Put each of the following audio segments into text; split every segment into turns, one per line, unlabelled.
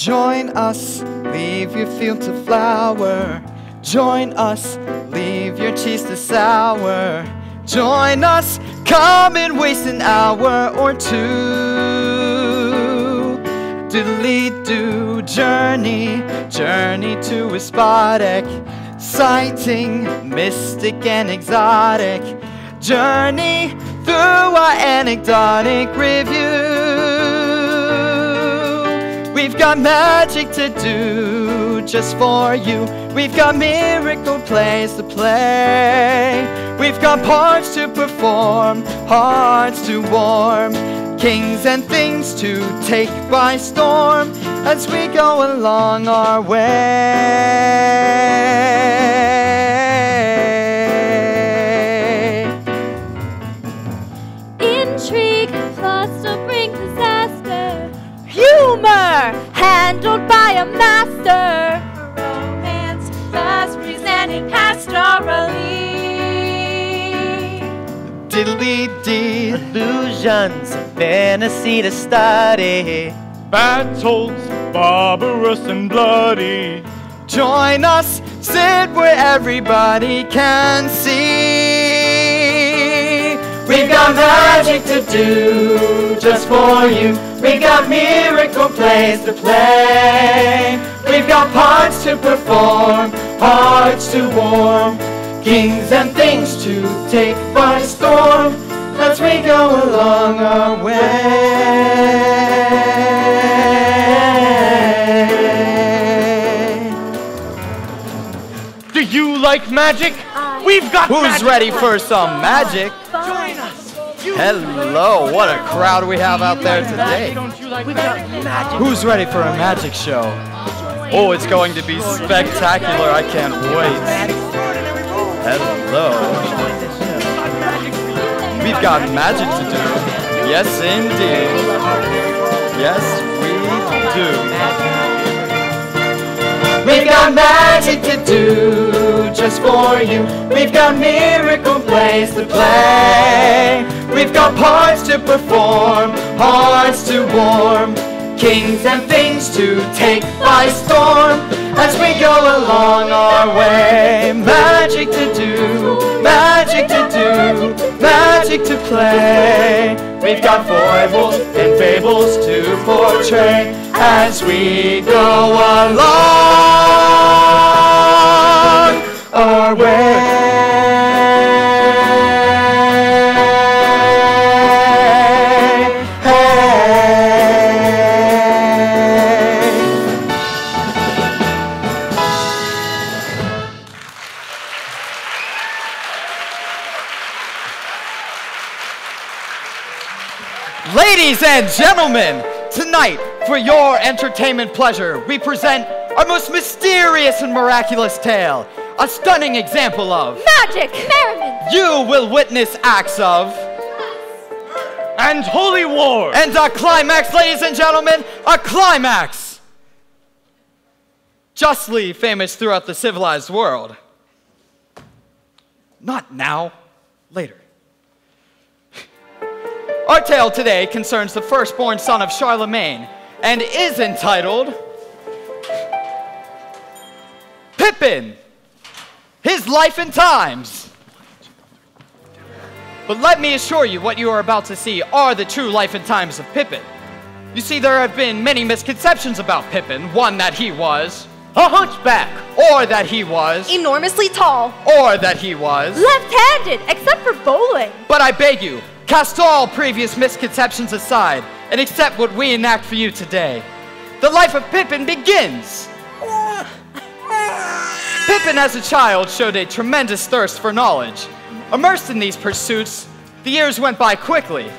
Join us, leave your field to flower. Join us, leave your cheese to sour. Join us, come and waste an hour or two. Diddly do journey, journey to a spotic, sighting, mystic and exotic. Journey through our anecdotic revue. We've got magic to do just for you. We've got miracle plays to play. We've got parts to perform, hearts to warm, kings and things to take by storm as we go along our way.
Handled by a master. Romance thus presenting pastorally.
Diddly dee.
Illusions, fantasy to study.
Battles, barbarous and bloody.
Join us, sit where everybody can see. We've got magic to do just for you. We've got miracle plays to play. We've got parts to perform, hearts to warm, kings and things to take by storm as we go along our way.
Do you like magic? We've got
Who's ready
for
for some magic? Hello, what a crowd we have out there today. Who's ready for a magic show? Oh, it's going to be spectacular. I can't wait. Hello. We've got magic to do. Yes, indeed. Yes, we do. We've got magic to do just for you. We've got miracle plays to play. We've got parts to perform, hearts to warm, kings and things to take by storm as we go along our way. Magic to do, magic to do, magic to play. We've got foibles and fables to portray as we go along our way. Ladies and gentlemen, tonight, for your entertainment pleasure, we present our most mysterious and miraculous tale. A stunning example of
Magic! Merriment!
you will witness acts of
And holy war.
and a climax, ladies and gentlemen, a climax. Justly famous throughout the civilized world. Not now, later. Our tale today concerns the firstborn son of Charlemagne and is entitled Pippin, His Life and Times. But let me assure you, what you are about to see are the true life and times of Pippin. You see, there have been many misconceptions about Pippin. One that he was a hunchback, or that he was,
Enormously tall.
or that he was.
Left-handed, except for bowling.
But I beg you, cast all previous misconceptions aside and accept what we enact for you today. The life of Pippin begins. Pippin, as a child, showed a tremendous thirst for knowledge. Immersed in these pursuits, the years went by quickly.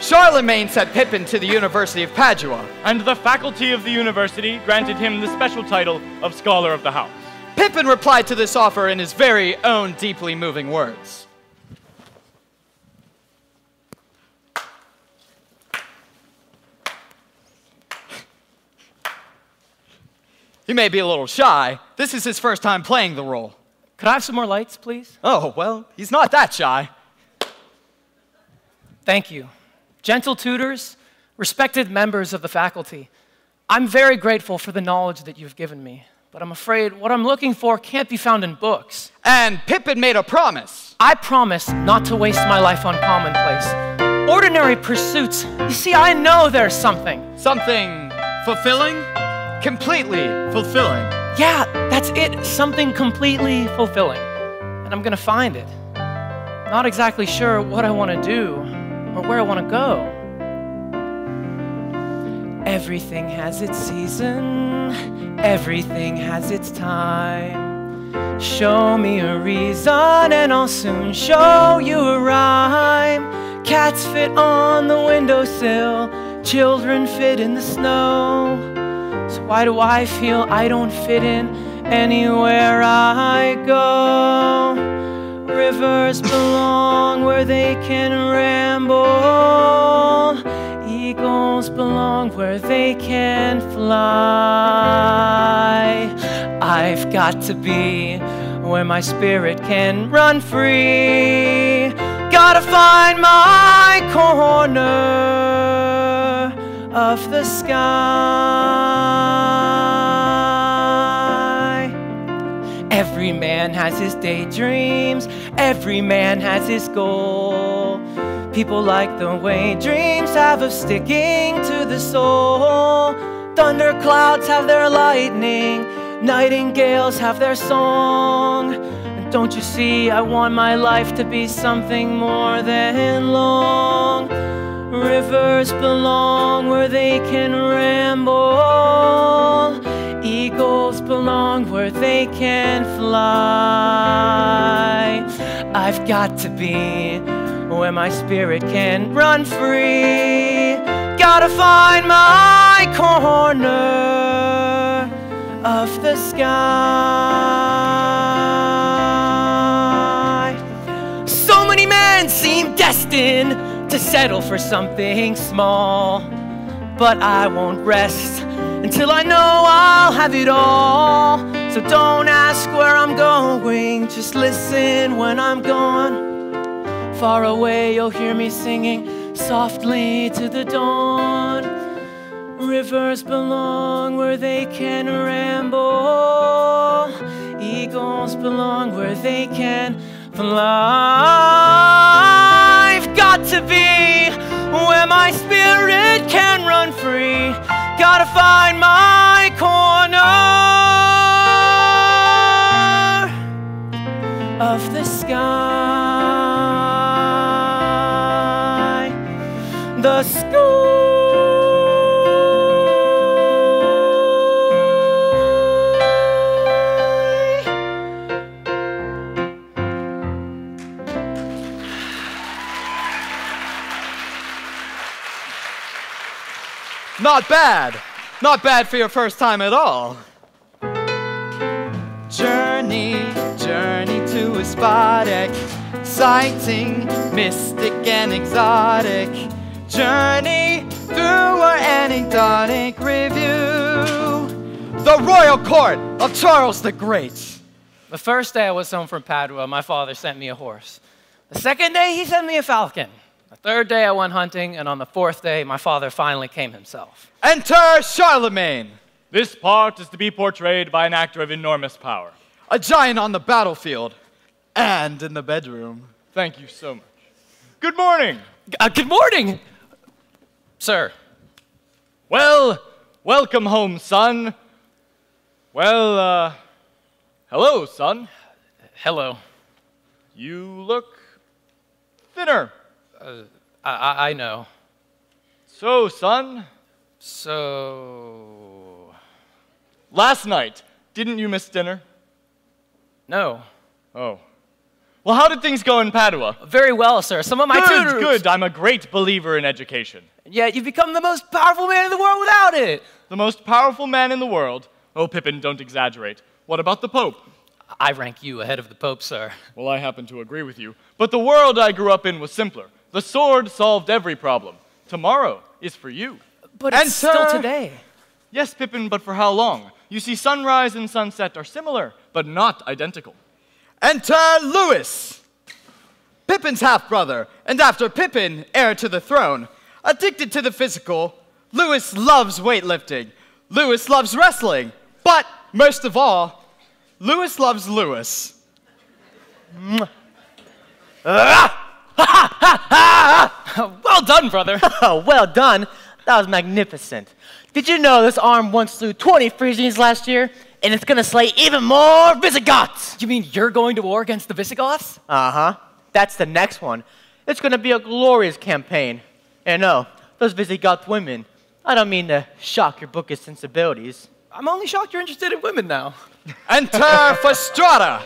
Charlemagne sent Pippin to the University of Padua.
And the faculty of the university granted him the special title of Scholar of the House.
Pippin replied to this offer in his very own deeply moving words. He may be a little shy. This is his first time playing the role.
Could I have some more lights, please?
Oh, well, he's not that shy.
Thank you. Gentle tutors, respected members of the faculty, I'm very grateful for the knowledge that you've given me, but I'm afraid what I'm looking for can't be found in books.
And Pippin made a promise.
I promise not to waste my life on commonplace, ordinary pursuits. You see, I know there's something.
Something fulfilling? Completely fulfilling.
Yeah, that's it. Something completely fulfilling. And I'm gonna find it. Not exactly sure what I wanna do or where I wanna go. Everything has its season, everything has its time. Show me a reason, and I'll soon show you a rhyme. Cats fit on the windowsill, children fit in the snow. Why do I feel I don't fit in anywhere I go? Rivers belong where they can ramble. Eagles belong where they can fly. I've got to be where my spirit can run free. Gotta find my corner of the sky. Every man has his daydreams, every man has his goal. People like the way dreams have of sticking to the soul. Thunderclouds have their lightning, nightingales have their song. And don't you see, I want my life to be something more than long. Rivers belong where they can ramble. Eagles belong where they can fly. I've got to be where my spirit can run free. Gotta find my corner of the sky. So many men seem destined settle for something small. But I won't rest until I know I'll have it all. So don't ask where I'm going, just listen when I'm gone. Far away, you'll hear me singing softly to the dawn. Rivers belong where they can ramble. Eagles belong where they can fly. I've got to be where my spirit can run free. Gotta find my corner of the sky.
Not bad. Not bad for your first time at all. Journey, journey to a spot exciting, mystic and exotic. Journey through our anecdotic revue. The royal court of Charles the Great.
The first day I was home from Padua, my father sent me a horse. The second day, he sent me a falcon. The third day, I went hunting, and on the fourth day, my father finally came himself.
Enter Charlemagne,
This part is to be portrayed by an actor of enormous power.
a giant on the battlefield and in the bedroom.
Thank you so much. Good morning.
Uh, good morning, sir.
Well, welcome home, son. Well, uh, hello, son.
Hello.
You look thinner.
I, I, I know.
So, son,
So.
last night, didn't you miss dinner?
No.
Oh. Well, how did things go in Padua?
Very well, sir. Some of my
good,
tutors.
good. I'm a great believer in education.
Yet you've become the most powerful man in the world without it.
The most powerful man in the world. Oh, Pippin, don't exaggerate. What about the Pope?
I rank you ahead of the Pope, sir.
Well, I happen to agree with you. But the world I grew up in was simpler. The sword solved every problem. Tomorrow is for you.
But
And
it's still today.
Yes, Pippin, but for how long? You see, sunrise and sunset are similar, but not identical.
Enter Lewis, Pippin's half brother, and after Pippin, heir to the throne. Addicted to the physical, Lewis loves weightlifting. Lewis loves wrestling. But most of all, Lewis loves Lewis. Ah!
well done, brother.
Oh, well done. That was magnificent. Did you know this arm once slew 20 Frisians last year? And it's gonna slay even more Visigoths!
you mean you're going to war against the Visigoths?
Uh huh. That's the next one. It's gonna be a glorious campaign. And no, those Visigoth women, I don't mean to shock your bookish sensibilities.
I'm only shocked you're interested in women now.
Enter Fastrada,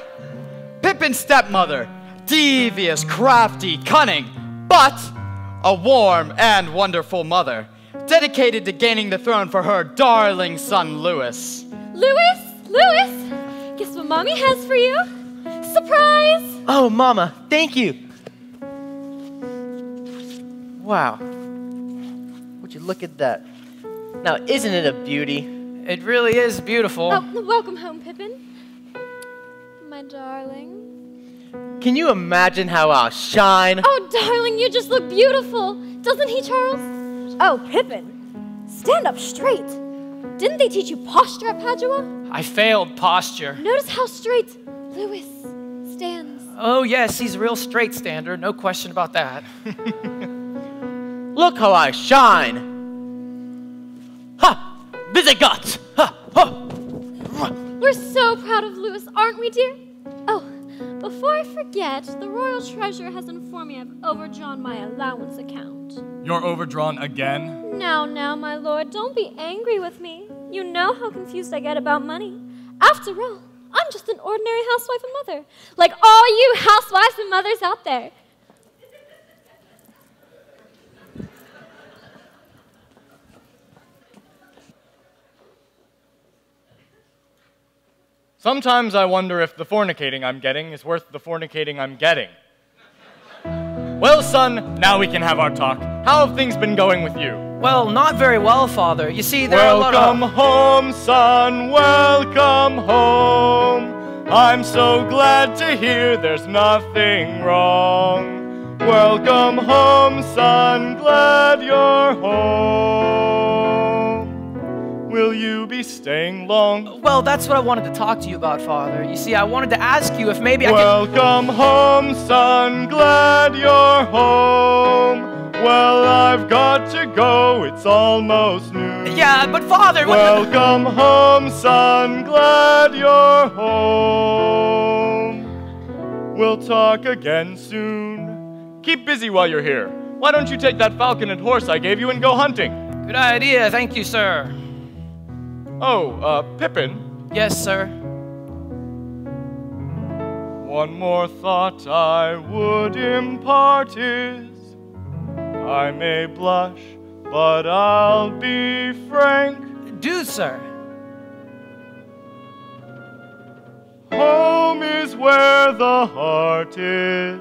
Pippin's stepmother, devious, crafty, cunning, but a warm and wonderful mother, dedicated to gaining the throne for her darling son Lewis.
Lewis, Lewis, guess what mommy has for you? Surprise!
Oh, Mama, thank you. Wow. Would you look at that? Now, isn't it a beauty?
It really is beautiful.
Oh, welcome home, Pippin. My darling.
Can you imagine how I'll shine?
Oh, darling, you just look beautiful. Doesn't he, Charles? Oh, Pippin. Stand up straight. Didn't they teach you posture at Padua?
I failed posture.
Notice how straight Lewis stands.
Oh, yes, he's a real straight stander, no question about that.
Look how I shine! Ha! Visigoths! Ha! Ha!
We're so proud of Lewis, aren't we, dear? Oh, before I forget, the royal treasurer has informed me I've overdrawn my allowance account.
You're overdrawn again?
Now, now, my lord, don't be angry with me. You know how confused I get about money. After all, I'm just an ordinary housewife and mother, like all you housewives and mothers out there.
Sometimes I wonder if the fornicating I'm getting is worth the fornicating I'm getting. Well, son, now we can have our talk. How have things been going with you?
Well, not very well, Father. You see, there are a lot of-
Welcome
of.
home, son, welcome home. I'm so glad to hear there's nothing wrong. Welcome home, son, glad you're home. Will you be staying long?
Well, that's what I wanted to talk to you about, Father. You see, I wanted to ask you if maybe I could.
Welcome home, son, glad you're home. Well, I've got to go, it's almost noon.
Yeah, but Father, what-
Welcome home, son, glad you're home. We'll talk again soon. Keep busy while you're here. Why don't you take that falcon and horse I gave you and go hunting?
Good idea, thank you, sir.
Oh, uh, Pippin,
Yes, sir.
One more thought I would impart is I may blush, but I'll be frank.
Do, sir.
Home is where the heart is.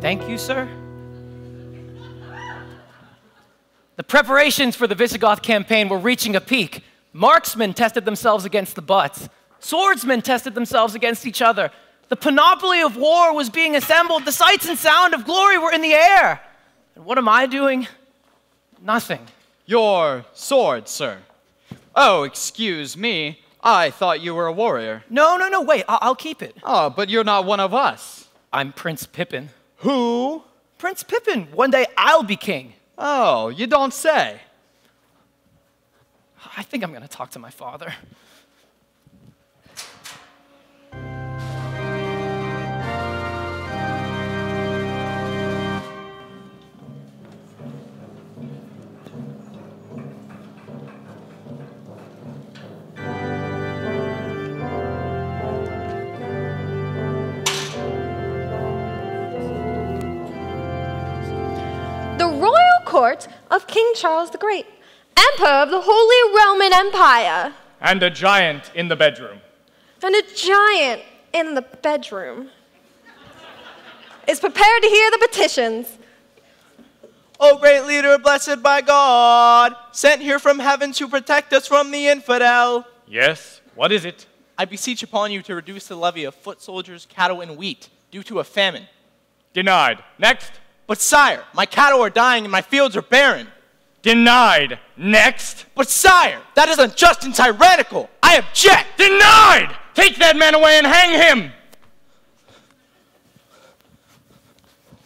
Thank you, sir. The preparations for the Visigoth campaign were reaching a peak. Marksmen tested themselves against the butts. Swordsmen tested themselves against each other. The panoply of war was being assembled. The sights and sound of glory were in the air. And what am I doing? Nothing.
Your sword, sir. Oh, excuse me. I thought you were a warrior.
No, no, no, wait, I- I'll keep it.
Oh, but you're not one of us.
I'm Prince Pippin.
Who?
Prince Pippin, one day I'll be king.
Oh, you don't say.
I think I'm gonna talk to my father.
Court of King Charles the Great, Emperor of the Holy Roman Empire,
And a giant in the bedroom.
and a giant in the bedroom is prepared to hear the petitions.
O great leader, blessed by God, sent here from heaven to protect us from the infidel.
Yes, what is it?
I beseech upon you to reduce the levy of foot soldiers, cattle, and wheat due to a famine.
Denied. Next.
But sire, my cattle are dying and my fields are barren.
Denied. Next.
But sire, that is unjust and tyrannical. I object.
Denied! Take that man away and hang him!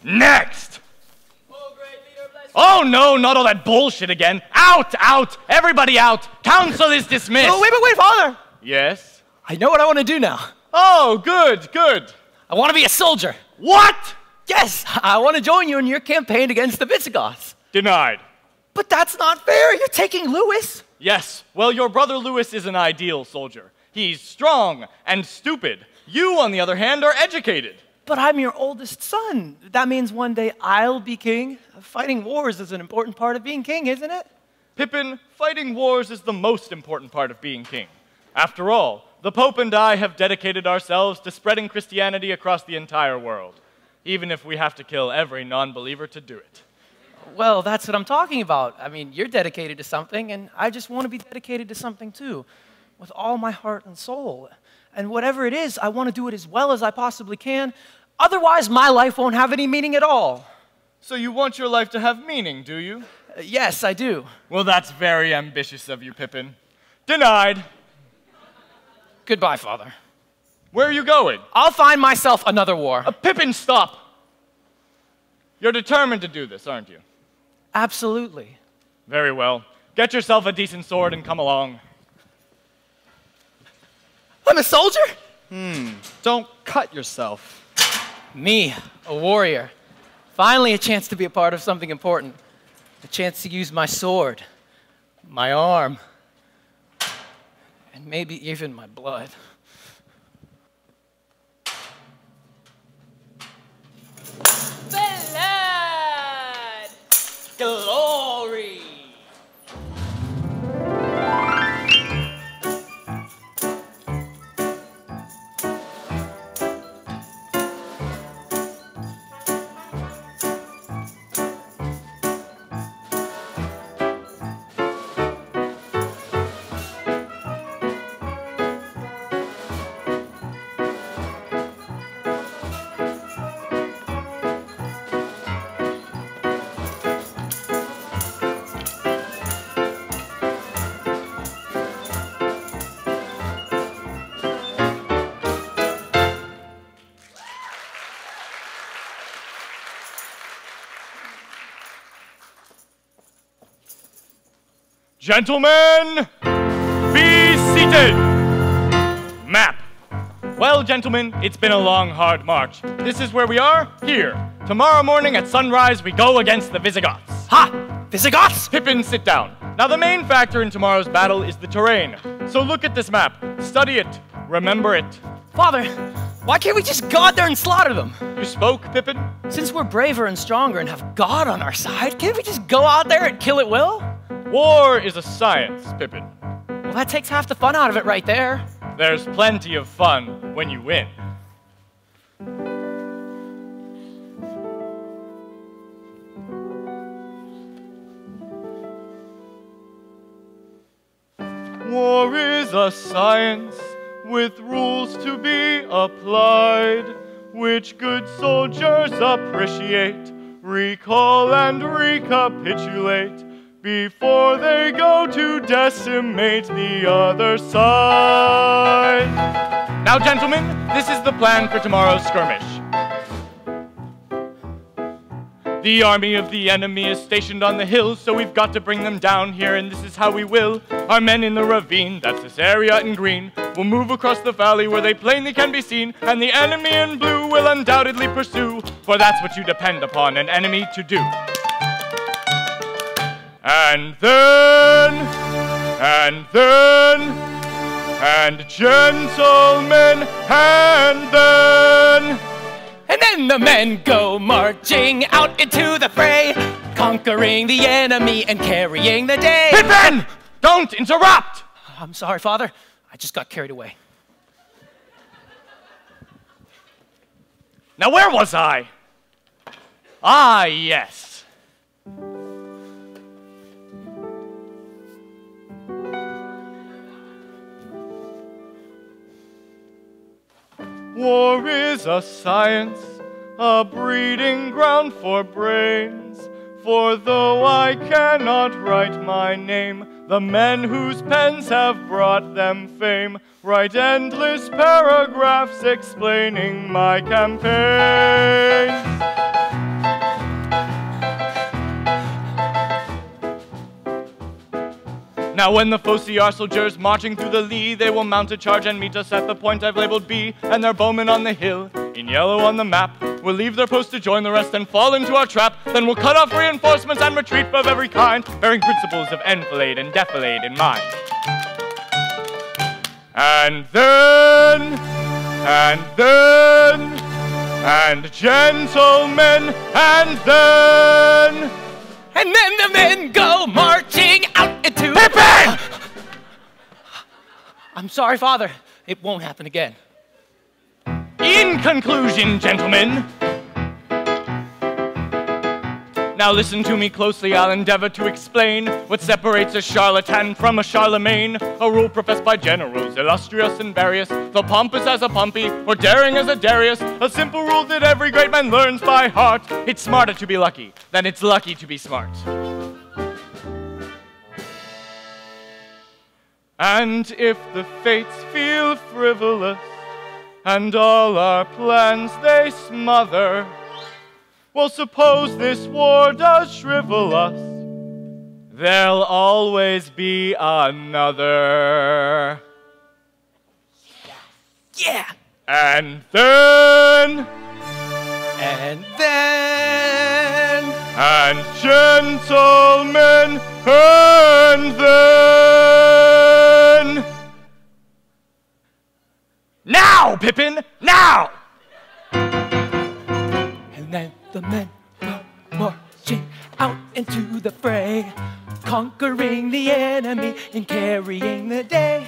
Next! Oh no, not all that bullshit again. Out, out, everybody out. Council is dismissed.
Oh, wait, wait, wait, Father.
Yes?
I know what I want to do now.
Oh, good, good.
I want to be a soldier.
What?
Yes, I want to join you in your campaign against the Visigoths.
Denied.
But that's not fair. You're taking Lewis.
Yes, well, your brother Lewis is an ideal soldier. He's strong and stupid. You, on the other hand, are educated.
But I'm your oldest son. That means one day I'll be king. Fighting wars is an important part of being king, isn't it?
Pippin, fighting wars is the most important part of being king. After all, the Pope and I have dedicated ourselves to spreading Christianity across the entire world, even if we have to kill every non believer to do it.
Well, that's what I'm talking about. I mean, you're dedicated to something, and I just want to be dedicated to something too, with all my heart and soul. And whatever it is, I want to do it as well as I possibly can. Otherwise, my life won't have any meaning at all.
So you want your life to have meaning, do you?
Uh, yes, I do.
Well, that's very ambitious of you, Pippin. Denied.
Goodbye, Father.
Where are you going?
I'll find myself another war.
Uh, Pippin, stop! You're determined to do this, aren't you?
Absolutely.
Very well. Get yourself a decent sword and come along.
I'm a soldier? Hmm.
Don't cut yourself.
Me, a warrior. Finally, a chance to be a part of something important. A chance to use my sword, my arm, and maybe even my. Blood! Glory!
Gentlemen, be seated. Map. Well, gentlemen, it's been a long, hard march. This is where we are, here. Tomorrow morning at sunrise, we go against the Visigoths.
Ha! Visigoths!
Pippin, sit down. Now, the main factor in tomorrow's battle is the terrain. So look at this map, study it, remember it.
Father, why can't we just go out there and slaughter them?
You spoke, Pippin?
Since we're braver and stronger and have God on our side, can't we just go out there and kill it will?
War is a science, Pippin.
Well, that takes half the fun out of it right there.
There's plenty of fun when you win. War is a science with rules to be applied, which good soldiers appreciate, recall and recapitulate before they go to decimate the other side. Now, gentlemen, this is the plan for tomorrow's skirmish. The army of the enemy is stationed on the hill, so we've got to bring them down here, and this is how we will. Our men in the ravine, that's this area in green, will move across the valley where they plainly can be seen, and the enemy in blue will undoubtedly pursue, for that's what you depend upon an enemy to do. And then, and then, and gentlemen, and then.
And then the men go marching out into the fray, conquering the enemy and carrying the day.
Pippin! Don't interrupt!
I'm sorry, Father. I just got carried away.
Now, where was I? Ah, yes. War is a science, a breeding ground for brains. For though I cannot write my name, the men whose pens have brought them fame write endless paragraphs explaining my campaigns. Now when the foci are soldiers marching through the lee, they will mount a charge and meet us at the point I've labeled B, and their bowmen on the hill, in yellow on the map, will leave their post to join the rest and fall into our trap. Then we'll cut off reinforcements and retreat of every kind, bearing principles of enfilade and defilade in mind. And then, and then, and gentlemen, and then.
And then the men go marching out into.
Pippin!
I'm sorry, Father. It won't happen again.
In conclusion, gentlemen, now listen to me closely. I'll endeavor to explain what separates a charlatan from a Charlemagne. A rule professed by generals, illustrious and various, though pompous as a Pompey or daring as a Darius. A simple rule that every great man learns by heart. It's smarter to be lucky than it's lucky to be smart. And if the fates feel frivolous, and all our plans they smother. Well, suppose this war does shrivel us, there'll always be another.
Yeah!
And then,
And then.
and gentlemen, and then. Now, Pippin, now!
The men go marching out into the fray, conquering the enemy and carrying the day.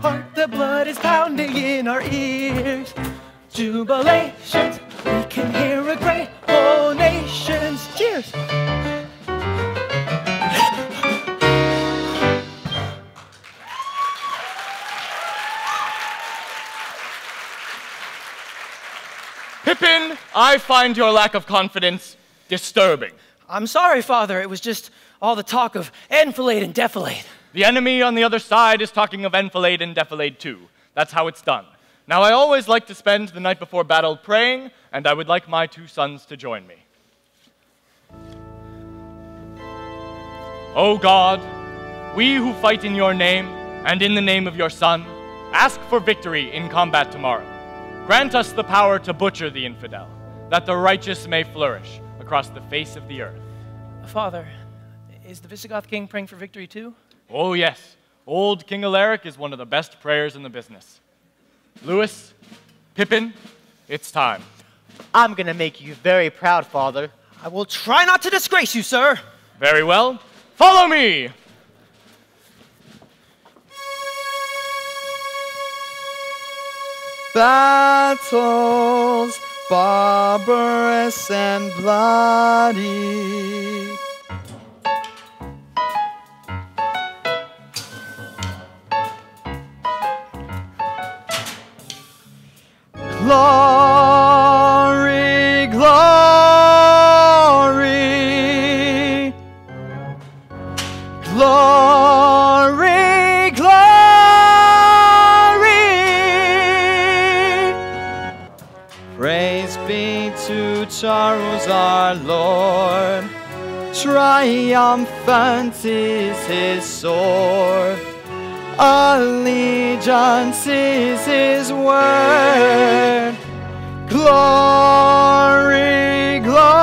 Hark, the blood is pounding in our ears. Jubilations, we can hear a great whole nation's cheers.
Pippin, I find your lack of confidence disturbing.
I'm sorry, Father. It was just all the talk of enfilade and defilade.
The enemy on the other side is talking of enfilade and defilade too. That's how it's done. Now, I always like to spend the night before battle praying, and I would like my two sons to join me. O God, we who fight in your name and in the name of your Son, ask for victory in combat tomorrow. Grant us the power to butcher the infidel, that the righteous may flourish across the face of the earth.
Father, is the Visigoth king praying for victory too?
Oh, yes. Old King Alaric is one of the best prayers in the business. Lewis, Pippin, it's time.
I'm gonna make you very proud, Father.
I will try not to disgrace you, sir.
Very well. Follow me!
Battles barbarous and bloody. Glory, Triumphant is his sword. Allegiance is his word. Glory, glory.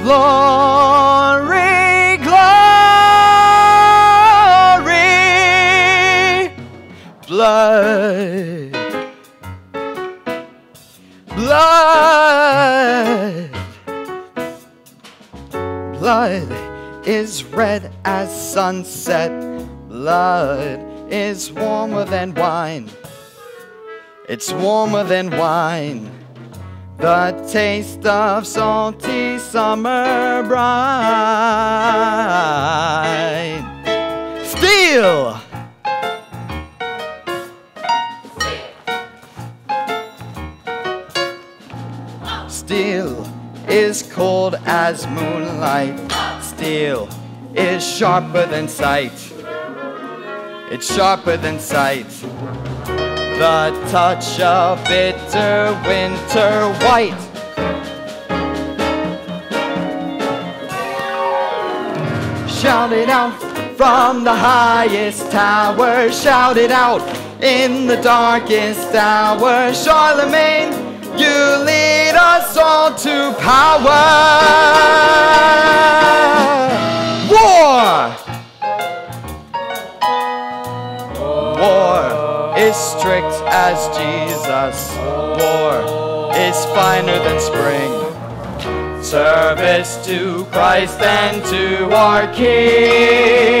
Glory, Blood is red as sunset. Blood is warmer than wine. It's warmer than wine. The taste of salty summer brine. Steel! Steel is cold as moonlight. Steel is sharper than sight. It's sharper than sight. The touch of bitter winter white. Shout it out from the highest tower. Shout it out in the darkest hour. Charlemagne, you lead us all to power. War! War is strict as Jesus. War is finer than spring. Service to Christ and to our King.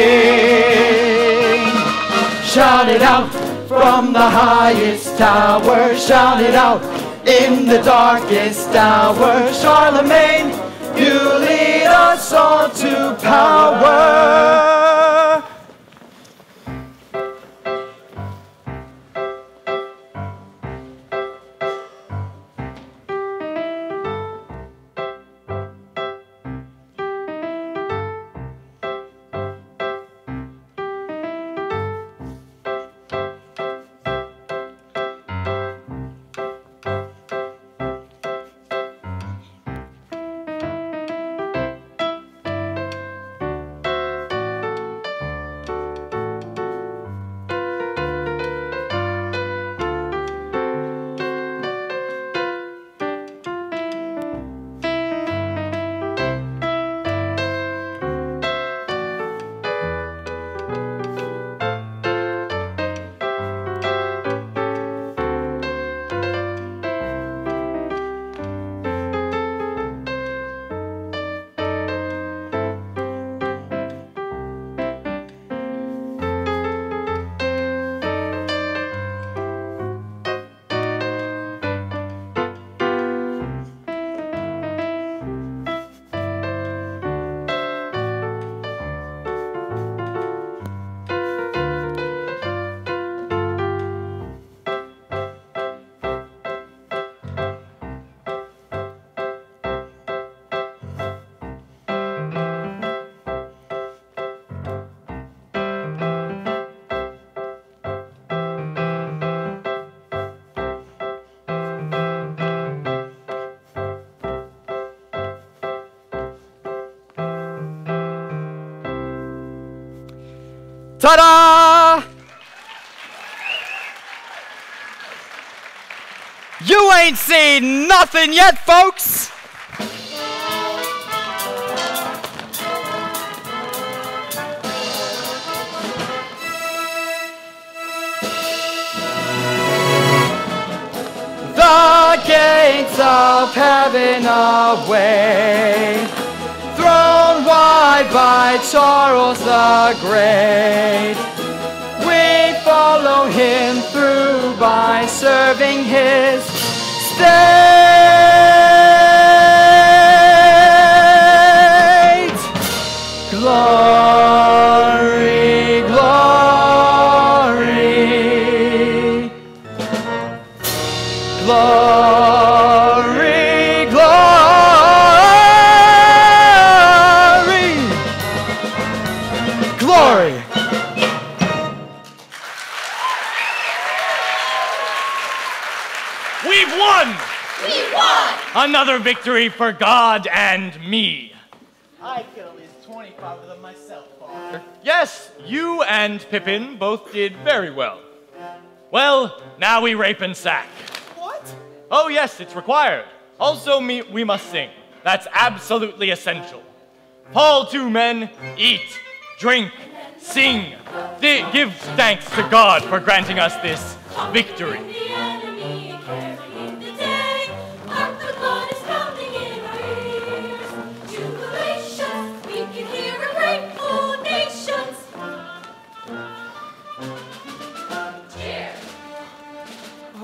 Shout it out from the highest tower. Shout it out in the darkest hour. Charlemagne, you lead us all to power. Ain't seen nothing yet, folks! The gates of heaven away thrown wide by Charles the Great. We follow him through by serving his state. Glory,
victory for God and me.
I killed at least 25 of them myself, Father.
Yes, you and Pippin both did very well. Well, now we rape and sack.
What?
Oh, yes, it's required. Also, me, we must sing. That's absolutely essential. Fall to men, eat, drink, sing. Th- give thanks to God for granting us this victory.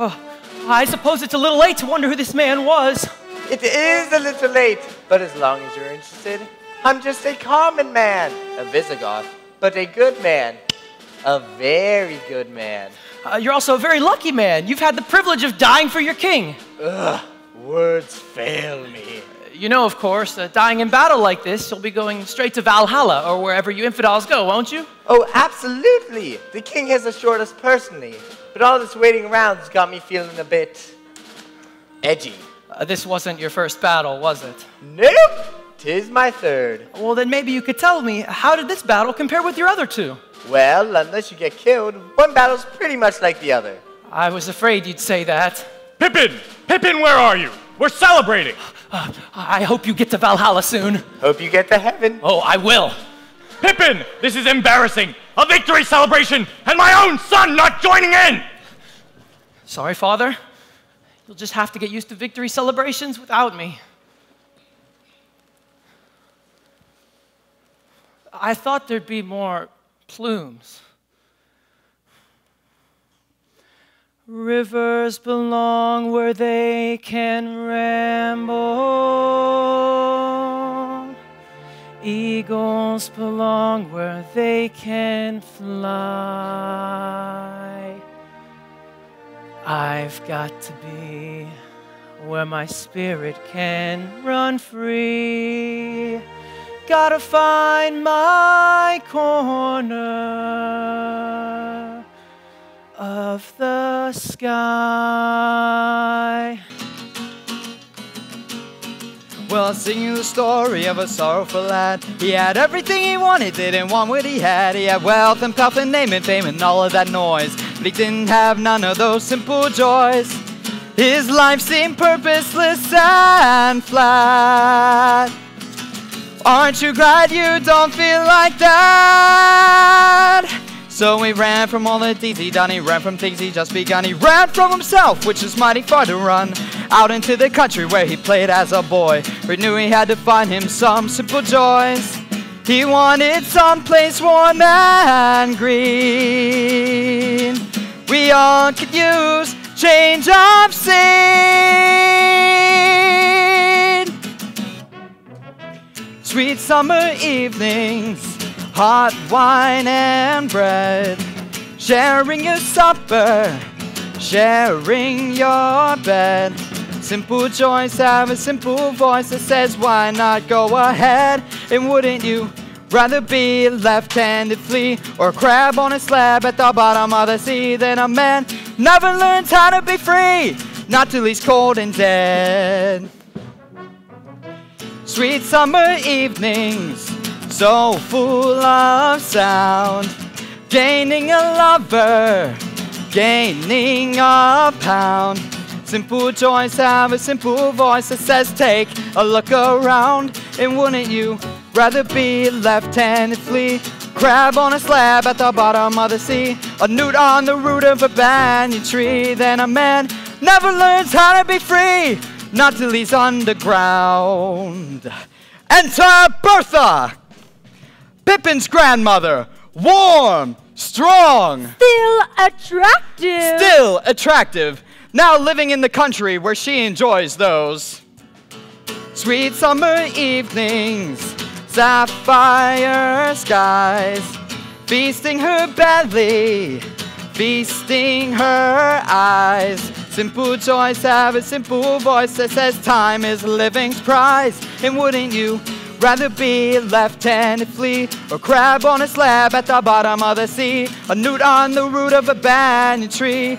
I suppose it's a little late to wonder who this man was.
It is a little late, but as long as you're interested, I'm just a common man, a Visigoth, but a good man, a very good man.
Uh, you're also a very lucky man. You've had the privilege of dying for your king.
Ugh, words fail me.
You know, of course, uh, dying in battle like this, you'll be going straight to Valhalla or wherever you infidels go, won't you?
Oh, absolutely. The king has assured us personally. But all this waiting around has got me feeling a bit edgy.
Uh, this wasn't your first battle, was it?
Nope. Tis my third.
Well, then maybe you could tell me how did this battle compare with your other two?
Well, unless you get killed, one battle's pretty much like the other.
I was afraid you'd say that.
Pippin! Pippin, where are you? We're celebrating!
Uh, I hope you get to Valhalla soon.
Hope you get to heaven.
Oh, I will.
Pippin! This is embarrassing! A victory celebration, and my own son not joining in!
Sorry, Father. You'll just have to get used to victory celebrations without me. I thought there'd be more plumes. Rivers belong where they can ramble. Eagles belong where they can fly. I've got to be where my spirit can run free. Gotta find my corner of the sky.
Well, I'll sing you the story of a sorrowful lad. He had everything he wanted, didn't want what he had. He had wealth and pelf and name and fame and all of that noise. But he didn't have none of those simple joys. His life seemed purposeless and flat. Aren't you glad you don't feel like that? So he ran from all the deeds he done, he ran from things he just begun. He ran from himself, which is mighty far to run. Out into the country where he played as a boy. He knew he had to find him some simple joys. He wanted some place warm and green. We all could use change of scene. Sweet summer evenings, hot wine and bread, sharing your supper, sharing your bed. Simple joys have a simple voice that says, Why not go ahead? And wouldn't you rather be a left handed flea or a crab on a slab at the bottom of the sea than a man never learns how to be free, not till he's cold and dead? Sweet summer evenings, so full of sound. Gaining a lover, gaining a pound. Simple joys have a simple voice that says, Take a look around. And wouldn't you rather be left handed flea? Crab on a slab at the bottom of the sea, a newt on the root of a banyan tree. Then a man never learns how to be free, not till he's underground. Enter Bertha, Pippin's grandmother, warm, strong,
Still attractive.
still attractive, now living in the country where she enjoys those sweet summer evenings, sapphire skies, feasting her belly, feasting her eyes. Simple joys have a simple voice that says time is living's prize. And wouldn't you rather be left-handed flea or crab on a slab at the bottom of the sea? A newt on the root of a banyan tree,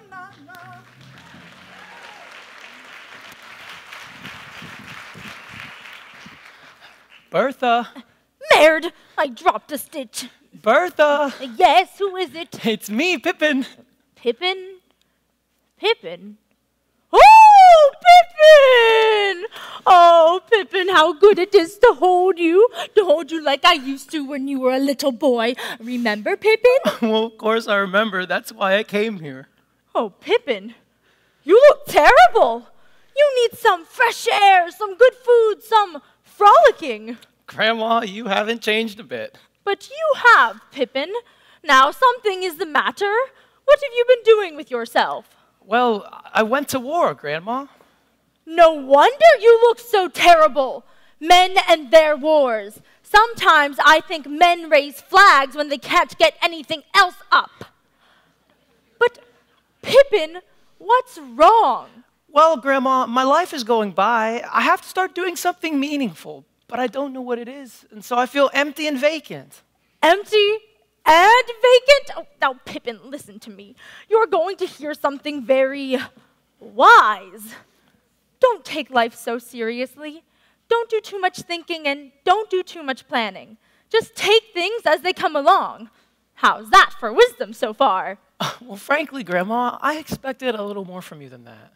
Bertha!
Merd, I dropped a stitch.
Bertha!
Yes, who is it?
It's me, Pippin.
Pippin? Pippin? Oh, Pippin! Oh, Pippin, how good it is to hold you, to hold you like I used to when you were a little boy. Remember, Pippin?
Well, of course I remember. That's why I came here.
Oh, Pippin, you look terrible. You need some fresh air, some good food, some frolicking.
Grandma, you haven't changed a bit.
But you have, Pippin. Now something is the matter. What have you been doing with yourself?
Well, I went to war, Grandma.
No wonder you look so terrible. Men and their wars. Sometimes I think men raise flags when they can't get anything else up. But, Pippin, what's wrong?
Well, Grandma, my life is going by. I have to start doing something meaningful, but I don't know what it is, and so I feel empty and vacant.
Empty and vacant? Oh, now, Pippin, listen to me. You're going to hear something very wise. Don't take life so seriously. Don't do too much thinking and don't do too much planning. Just take things as they come along. How's that for wisdom so far?
Well, frankly, Grandma, I expected a little more from you than that.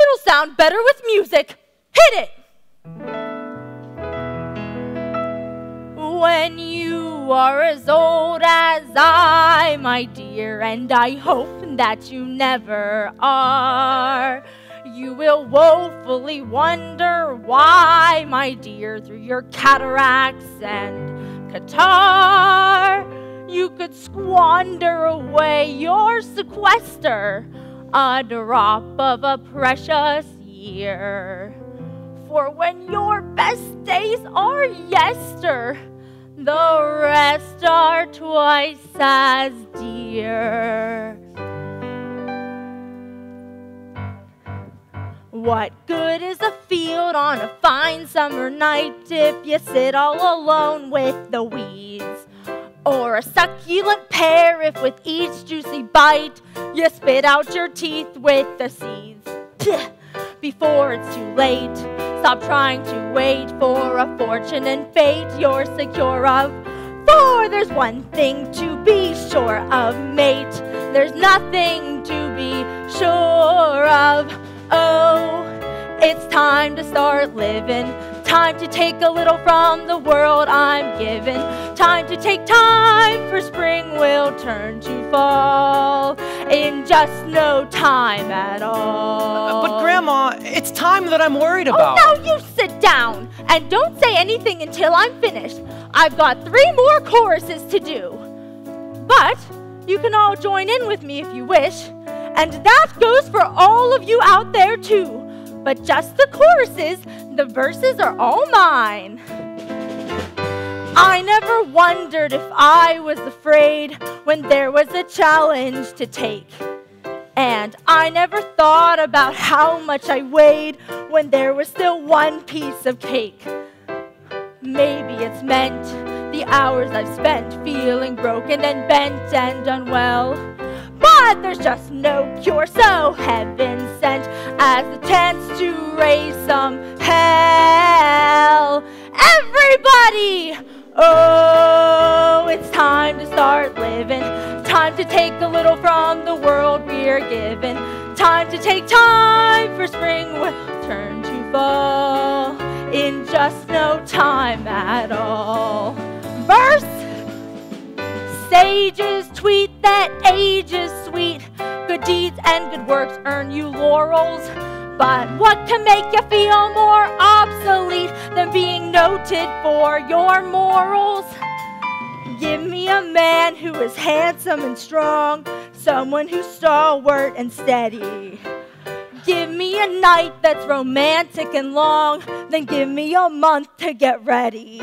It'll sound better with music. Hit it! When you are as old as I, my dear, and I hope that you never are, you will woefully wonder why, my dear, through your cataracts and catarrh, you could squander away your sequester, a drop of a precious year. For when your best days are yester, the rest are twice as dear. What good is a field on a fine summer night if you sit all alone with the weeds? Or a succulent pear if with each juicy bite you spit out your teeth with the seeds? Before it's too late, stop trying to wait for a fortune and fate you're secure of. For there's one thing to be sure of, mate. There's nothing to be sure of. Oh, it's time to start living. Time to take a little from the world I'm given. Time to take time, for spring will turn to fall in just no time at uh, all.
But, Grandma, it's time that I'm worried oh, about.
Oh, now you sit down and don't say anything until I'm finished. I've got three more choruses to do. But you can all join in with me if you wish. And that goes for all of you out there, too. But just the choruses, the verses are all mine. I never wondered if I was afraid when there was a challenge to take. And I never thought about how much I weighed when there was still one piece of cake. Maybe it's meant the hours I've spent feeling broken and bent and unwell. But there's just no cure, so heaven sent as a chance to raise some hell. Everybody! Oh, it's time to start living. Time to take a little from the world we're given. Time to take time for spring will turn to fall in just no time at all. Verse Sages tweet that age is sweet. Good deeds and good works earn you laurels. But what can make you feel more obsolete than being noted for your morals? Give me a man who is handsome and strong, someone who's stalwart and steady. Give me a night that's romantic and long, then give me a month to get ready.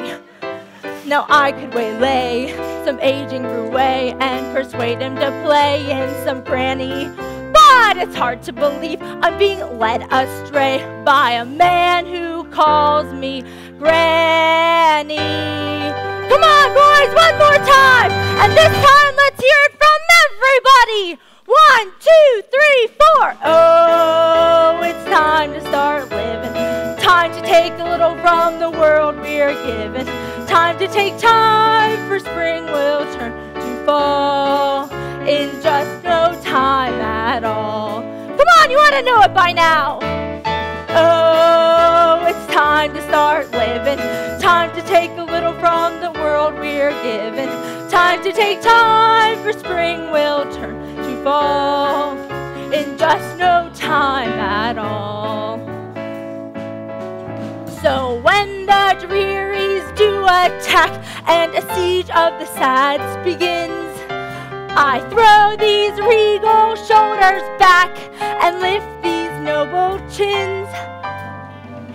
Now I could waylay some aging roué and persuade him to play in some granny. But it's hard to believe I'm being led astray by a man who calls me Granny. Come on, boys, one more time! And this time, let's hear it from everybody! One, two, three, four. Oh, it's time to start living. Time to take a little from the world we're given. Time to take time, for spring will turn to fall in just no time at all. Come on, you ought to know it by now. Oh, it's time to start living. Time to take a little from the world we're given. Time to take time, for spring will turn to fall in just no time at all. So when the drearies do attack and a siege of the sads begins. I throw these regal shoulders back and lift these noble chins.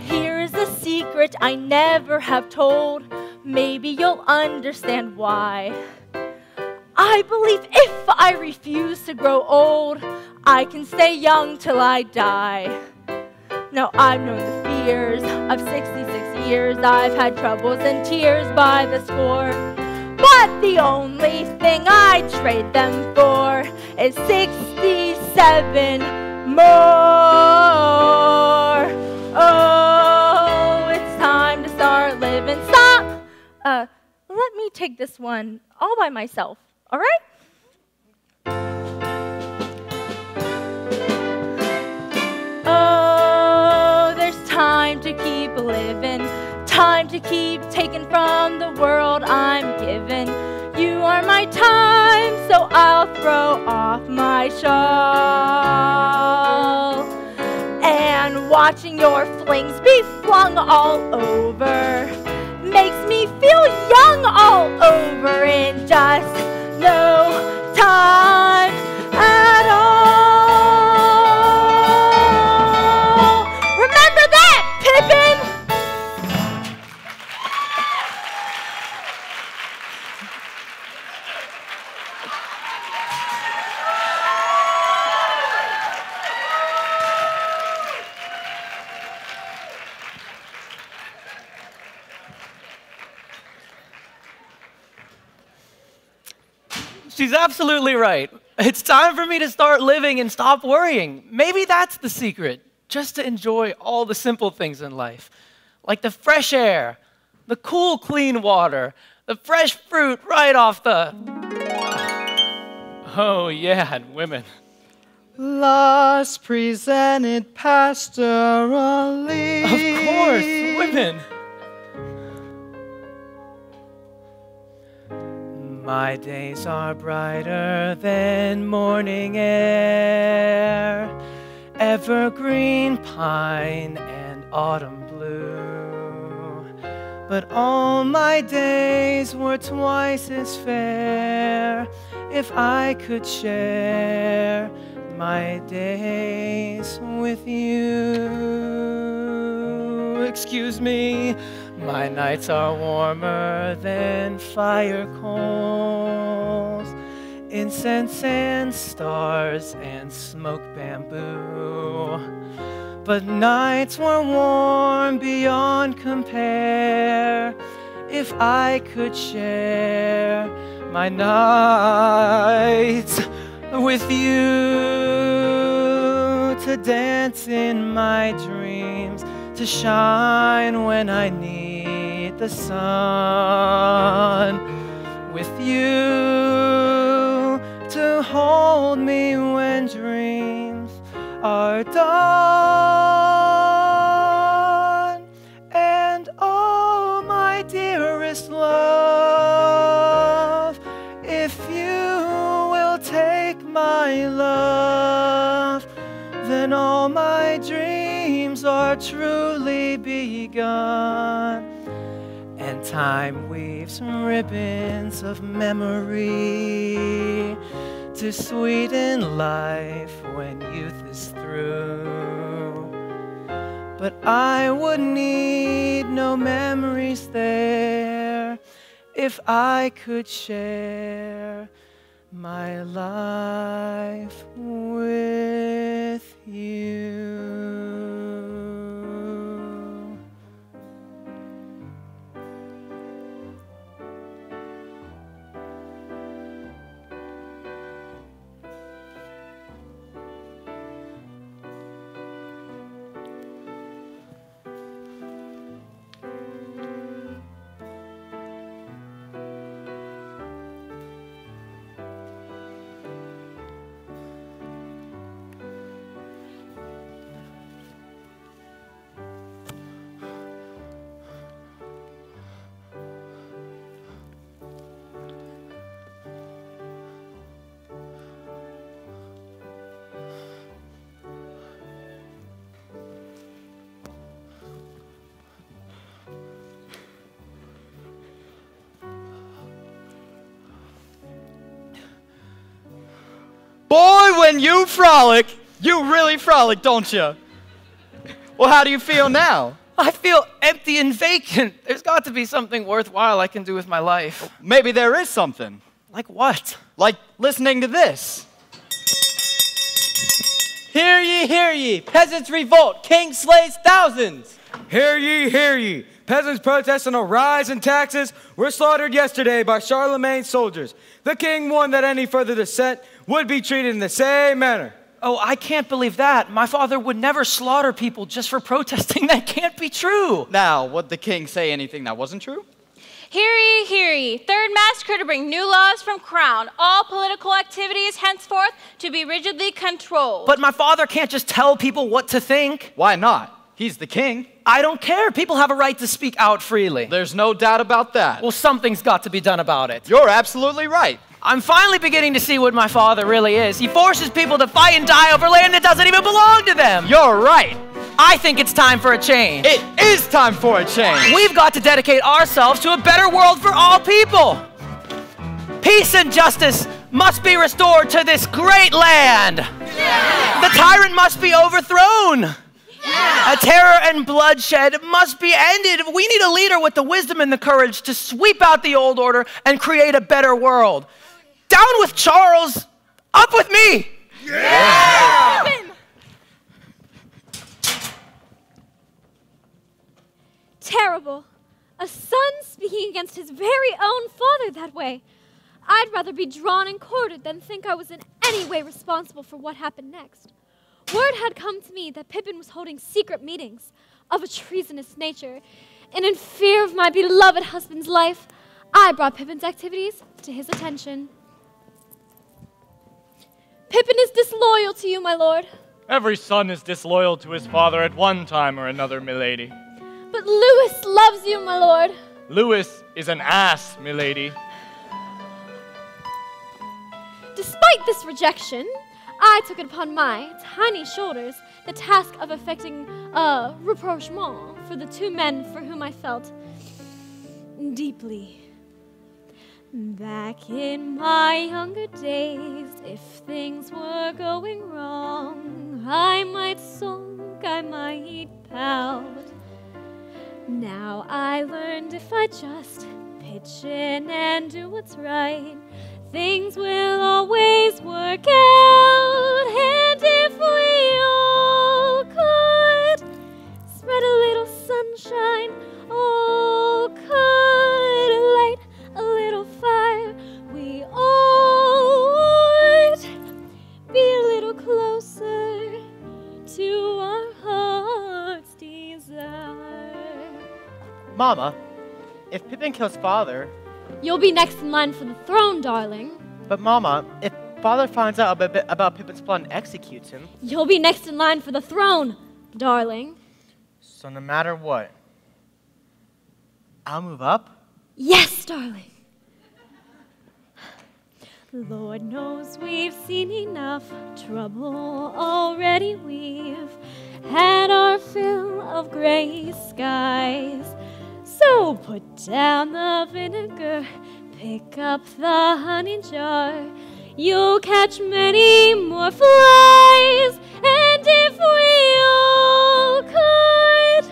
Here is a secret I never have told. Maybe you'll understand why. I believe if I refuse to grow old, I can stay young till I die. Now I've known the fears of 66 years. I've had troubles and tears by the score. But the only thing I'd trade them for is 67 more. Oh, it's time to start living. Stop! Uh, let me take this one all by myself, all right? Oh, there's time to keep living, time to keep taking from the world I'm given. You are my time, so I'll throw off my shawl. And watching your flings be flung all over makes me feel young all over in just no time
She's absolutely right. It's time for me to start living and stop worrying. Maybe that's the secret, just to enjoy all the simple things in life, like the fresh air, the cool, clean water, the fresh fruit right off the. Oh, yeah, and women.
Last presented pastorally.
Of course, women. My days are brighter than morning air, evergreen pine and autumn blue. But all my days were twice as fair if I could share my days with you. Excuse me, my nights are warmer than fire coals, incense and stars and smoke bamboo. But nights were warm beyond compare if I could share my nights with you to dance in my dreams, to shine when I need the sun, with you to hold me when dreams are done. And oh, my dearest love, if you will take my love, then all my dreams are truly begun. Time weaves ribbons of memory to sweeten life when youth is through. But I would need no memories there if I could share my life with you.
When you frolic, you really frolic, don't you? Well, how do you feel now?
I feel empty and vacant. There's got to be something worthwhile I can do with my life.
Maybe there is something.
Like what?
Like listening to this.
Hear ye, hear ye! Peasants revolt! King slays thousands!
Hear ye, hear ye! Peasants protesting a rise in taxes were slaughtered yesterday by Charlemagne's soldiers. The king warned that any further dissent would be treated in the same manner.
Oh, I can't believe that. My father would never slaughter people just for protesting. That can't be true.
Now, would the king say anything that wasn't true?
Hear ye, hear ye. Third massacre to bring new laws from crown. All political activities henceforth to be rigidly controlled.
But my father can't just tell people what to think.
Why not? He's the king.
I don't care. People have a right to speak out freely.
There's no doubt about that.
Well, something's got to be done about it.
You're absolutely right.
I'm finally beginning to see what my father really is. He forces people to fight and die over land that doesn't even belong to them.
You're right.
I think it's time for a change.
It is time for a change.
We've got to dedicate ourselves to a better world for all people. Peace and justice must be restored to this great land. Yeah. The tyrant must be overthrown. Yeah. A terror and bloodshed must be ended. We need a leader with the wisdom and the courage to sweep out the old order and create a better world. Down with Charles, up with me. Yeah!
Terrible. A son speaking against his very own father that way. I'd rather be drawn and quartered than think I was in any way responsible for what happened next. Word had come to me that Pippin was holding secret meetings of a treasonous nature, and in fear of my beloved husband's life, I brought Pippin's activities to his attention. Pippin is disloyal to you, my lord,
Every son is disloyal to his father at one time or another, milady.
but Lewis loves you, my lord.
Lewis is an ass, milady.
Despite this rejection, I took it upon my tiny shoulders the task of effecting a rapprochement for the two men for whom I felt deeply. Back in my younger days, if things were going wrong, I might sulk, I might pout. Now I learned if I just pitch in and do what's right, things will always work out. And if we all could spread a little sunshine,
Mama, if Pippin kills father,
You'll be next in line for the throne, darling.
but Mama, if father finds out about, about Pippin's plot and executes him,
You'll be next in line for the throne, darling.
so no matter what, I'll move up?
Yes, darling. Lord knows we've seen enough trouble already. We've had our fill of gray skies. So put down the vinegar, pick up the honey jar. You'll catch many more flies. And if we all could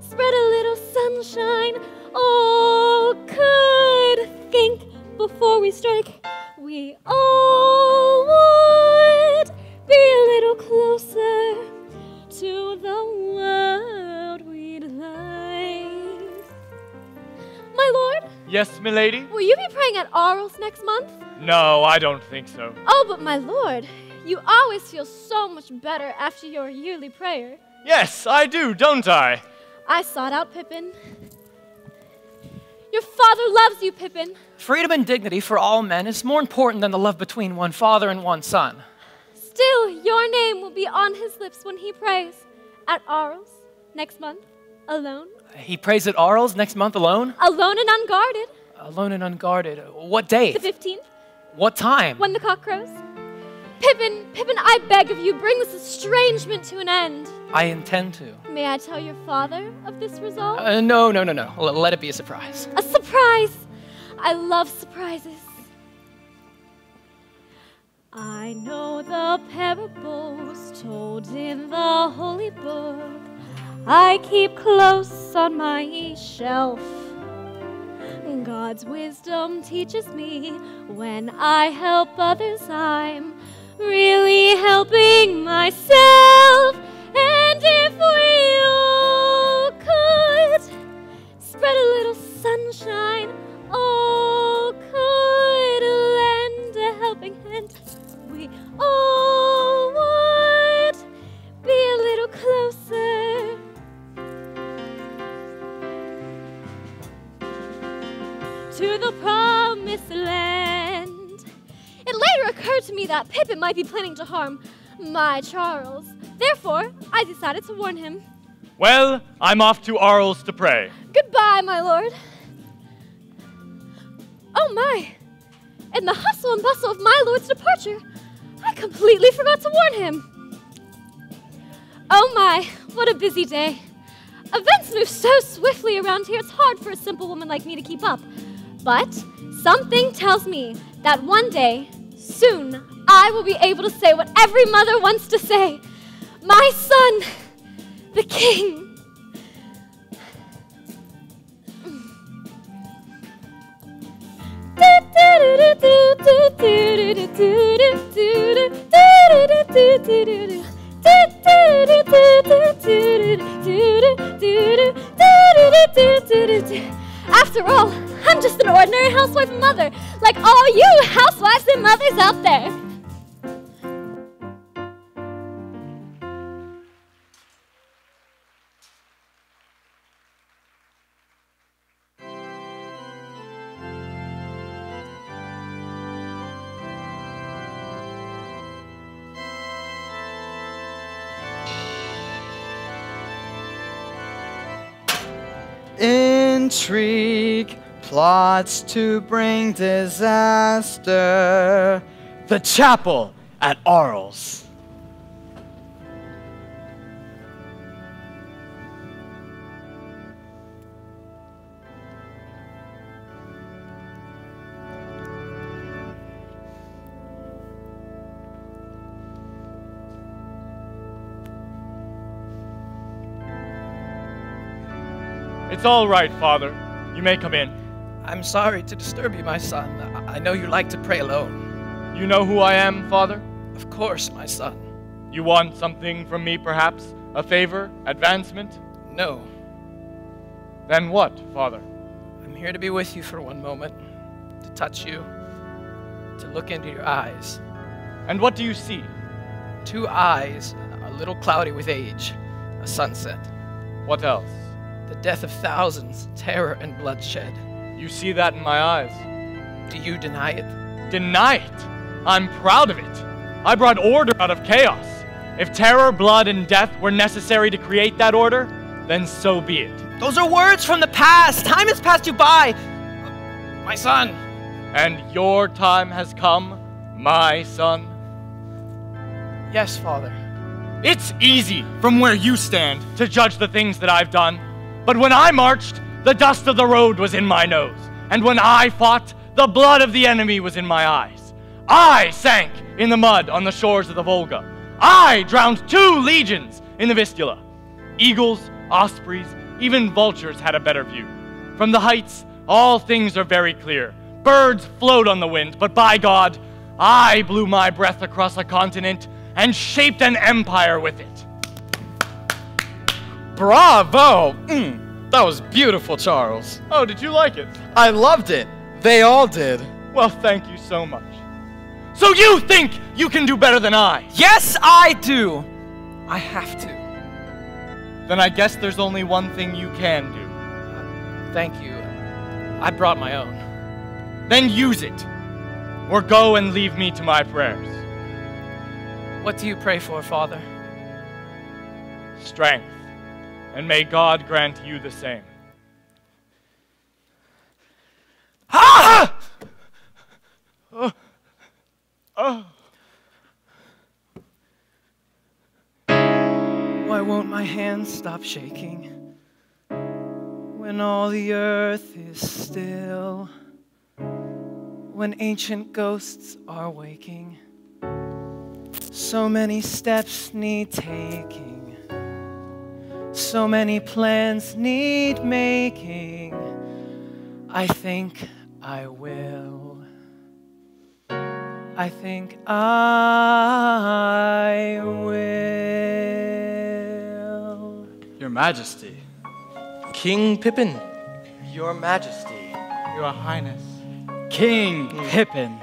spread a little sunshine, all could think before we strike, we all would be a little closer to the world My lord,
Yes, milady?
will you be praying at Arles next month?
No, I don't think so.
Oh, but my lord, you always feel so much better after your yearly prayer.
Yes, I do, don't I?
I sought out Pippin. Your father loves you, Pippin.
Freedom and dignity for all men is more important than the love between one father and one son.
Still, your name will be on his lips when he prays at Arles next month, alone,
He prays at Arles next month alone?
alone and unguarded.
Alone and unguarded. What date?
The 15th,
What time?
when the cock crows. Pippin, Pippin, I beg of you, bring this estrangement to an end.
I intend to.
May I tell your father of this resolve?
Uh, no, no, no, no. L- let it be a surprise.
A surprise! I love surprises. I know the parables told in the holy book. I keep close on my shelf. God's wisdom teaches me when I help others, I'm really helping myself. And if we all could spread a little sunshine, all could lend a helping hand, we all would be a little closer. To the promised land. It later occurred to me that Pippin might be planning to harm my Charles. Therefore, I decided to warn him.
Well, I'm off to Arles to pray.
Goodbye, my lord. Oh my! In the hustle and bustle of my lord's departure, I completely forgot to warn him. Oh my, what a busy day. Events move so swiftly around here, it's hard for a simple woman like me to keep up. But something tells me that one day, soon, I will be able to say what every mother wants to say. My son, the king. After all, I'm just an ordinary housewife and mother, like all you housewives and mothers out there.
Intrigue plots to bring disaster. The chapel at Arles.
It's all right, Father. You may come in.
I'm sorry to disturb you, my son. I know you like to pray alone.
You know who I am, Father?
Of course, my son.
You want something from me, perhaps? A favor? Advancement?
No,
Then what, Father?
I'm here to be with you for one moment, to touch you, to look into your eyes.
And what do you see?
Two eyes, a little cloudy with age, a sunset,
What else?
the death of thousands, terror and bloodshed.
You see that in my eyes.
Do you deny it?
Deny it. I'm proud of it. I brought order out of chaos. If terror, blood, and death were necessary to create that order, then so be it.
Those are words from the past. Time has passed you by. My son.
And your time has come, my son.
Yes, Father.
It's easy from where you stand to judge the things that I've done. But when I marched, the dust of the road was in my nose. And when I fought, the blood of the enemy was in my eyes. I sank in the mud on the shores of the Volga. I drowned two legions in the Vistula. Eagles, ospreys, even vultures had a better view. From the heights, all things are very clear. Birds float on the wind, but by God, I blew my breath across a continent and shaped an empire with it.
Bravo! Mm, that was beautiful, Charles.
Oh, did you like it?
I loved it. They all did.
Well, thank you so much. So you think you can do better than I?
Yes, I do. I have to.
Then I guess there's only one thing you can do.
Thank you. I brought my own.
Then use it. Or go and leave me to my prayers.
What do you pray for, Father?
Strength. And may God grant you the same.
Ah! Oh. Oh. Why won't my hands stop shaking when all the earth is still? When ancient ghosts are waking So many steps need taking. So many plans need making. I think I will. I think I will.
Your Majesty,
King Pippin.
Your Majesty.
Your Highness.
King Pippin.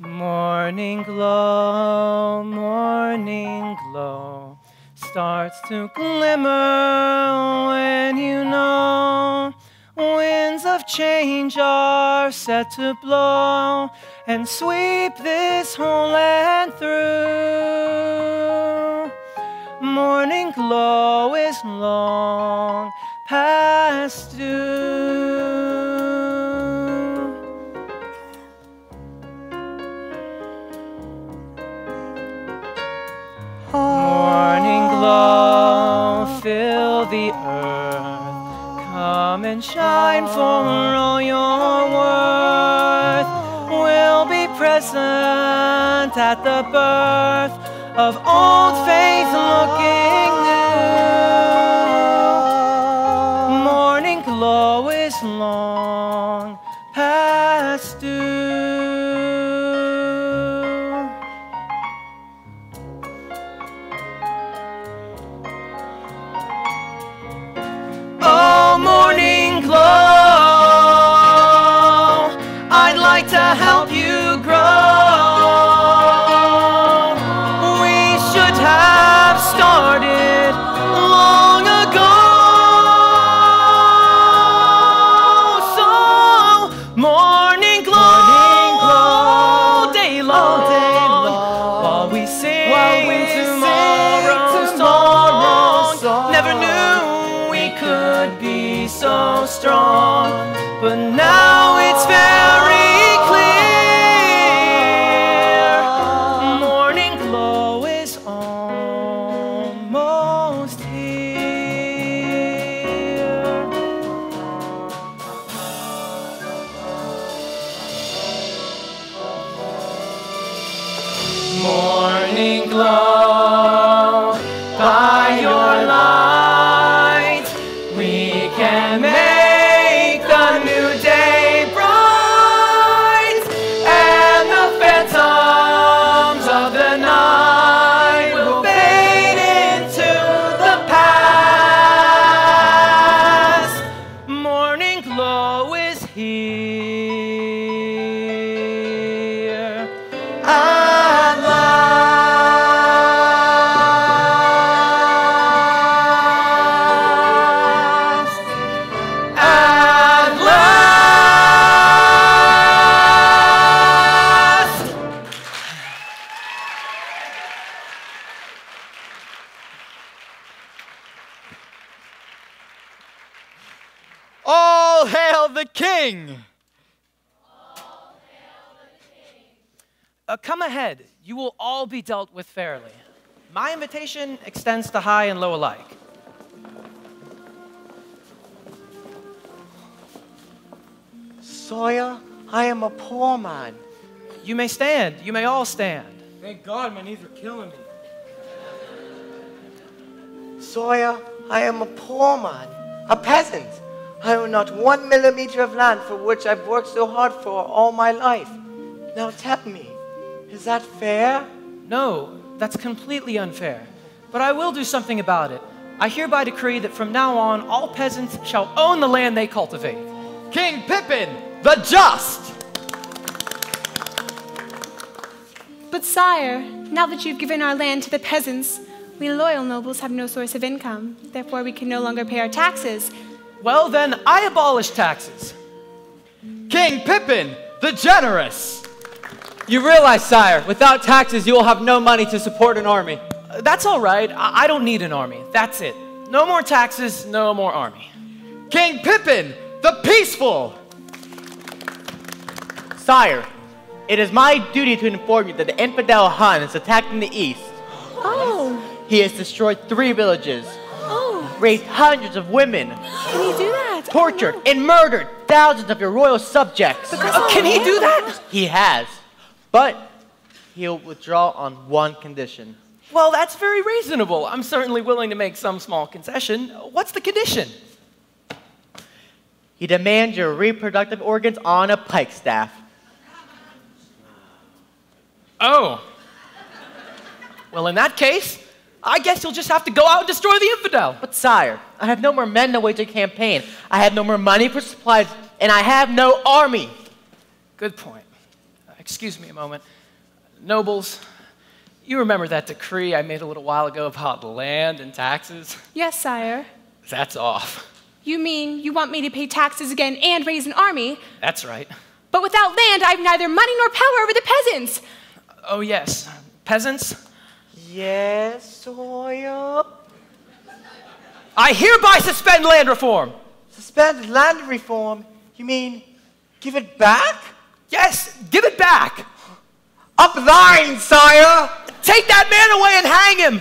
Morning glow, morning glow starts to glimmer when you know winds of change are set to blow and sweep this whole land through. Morning glow is long past due. Morning fill the earth. Come and shine for all your worth. We'll be present at the birth of old faith looking dealt with fairly. My invitation extends to high and low alike.
Sawyer, I am a poor man.
You may stand. You may all stand.
Thank God my knees are killing me.
Sawyer, I am a poor man, a peasant. I own not one millimeter of land for which I've worked so hard for all my life. Now tell me, is that fair?
No, that's completely unfair. But I will do something about it. I hereby decree that from now on, all peasants shall own the land they cultivate.
King Pippin, the just!
But sire, now that you've given our land to the peasants, we loyal nobles have no source of income. Therefore, we can no longer pay our taxes.
Well, then, I abolish taxes.
King Pippin, the generous!
You realize, sire, without taxes, you will have no money to support an army.
Uh, That's all right. I, I don't need an army. That's it. No more taxes, no more army.
King Pippin, the peaceful!
Sire, it is my duty to inform you that the infidel Hun is attacking the east.
Oh,
He has destroyed three villages,
oh,
raped hundreds of women,
can he do that?
tortured and murdered thousands of your royal subjects.
Uh, can he do that?
He has. But he'll withdraw on one condition.
Well, that's very reasonable. I'm certainly willing to make some small concession. What's the condition?
He demands your reproductive organs on a pike staff.
Oh. Well, in that case, I guess you'll just have to go out and destroy the infidel.
But sire, I have no more men to wage a campaign. I have no more money for supplies, and I have no army.
Good point. Excuse me a moment. Nobles, you remember that decree I made a little while ago about land and taxes?
Yes, sire.
That's off.
You mean you want me to pay taxes again and raise an army?
That's right.
But without land, I have neither money nor power over the peasants.
Oh, yes. Peasants,
Yes, sire.
I hereby suspend land reform.
Suspend land reform? You mean give it back?
Yes, give it back.
Up thine, sire!
Take that man away and hang him.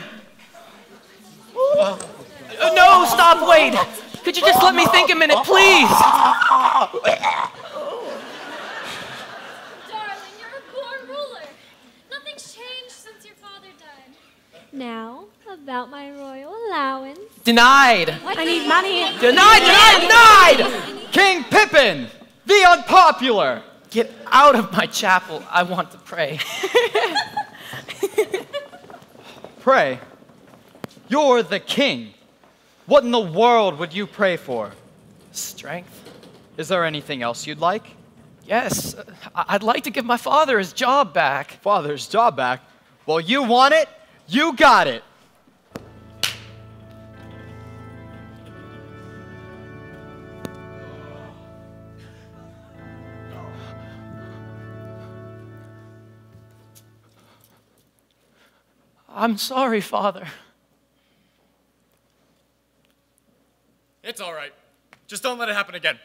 Uh, no, stop, wait. Could you just let me think a minute, please?
Darling, you're a born ruler. Nothing's changed since your father died. Now, about my royal allowance.
Denied.
I need money.
Denied, denied, denied!
King Pippin, the unpopular.
Get out of my chapel. I want to pray.
Pray. You're the king. What in the world would you pray for?
Strength.
Is there anything else you'd like?
Yes, I'd like to give my father his job back.
Father's job back. Well, you want it? You got it.
I'm sorry, father.
It's all right. Just don't let it happen again.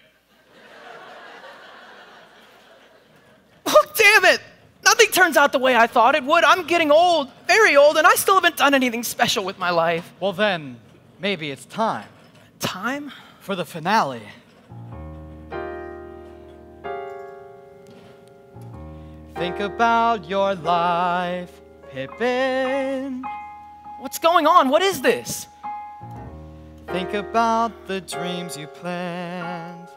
Oh, damn it! Nothing turns out the way I thought it would. I'm getting old, very old, and I still haven't done anything special with my life.
Well, then, maybe it's time
Time?
for the finale. Think about your life, Pippin.
What's going on? What is this?
Think about the dreams you planned.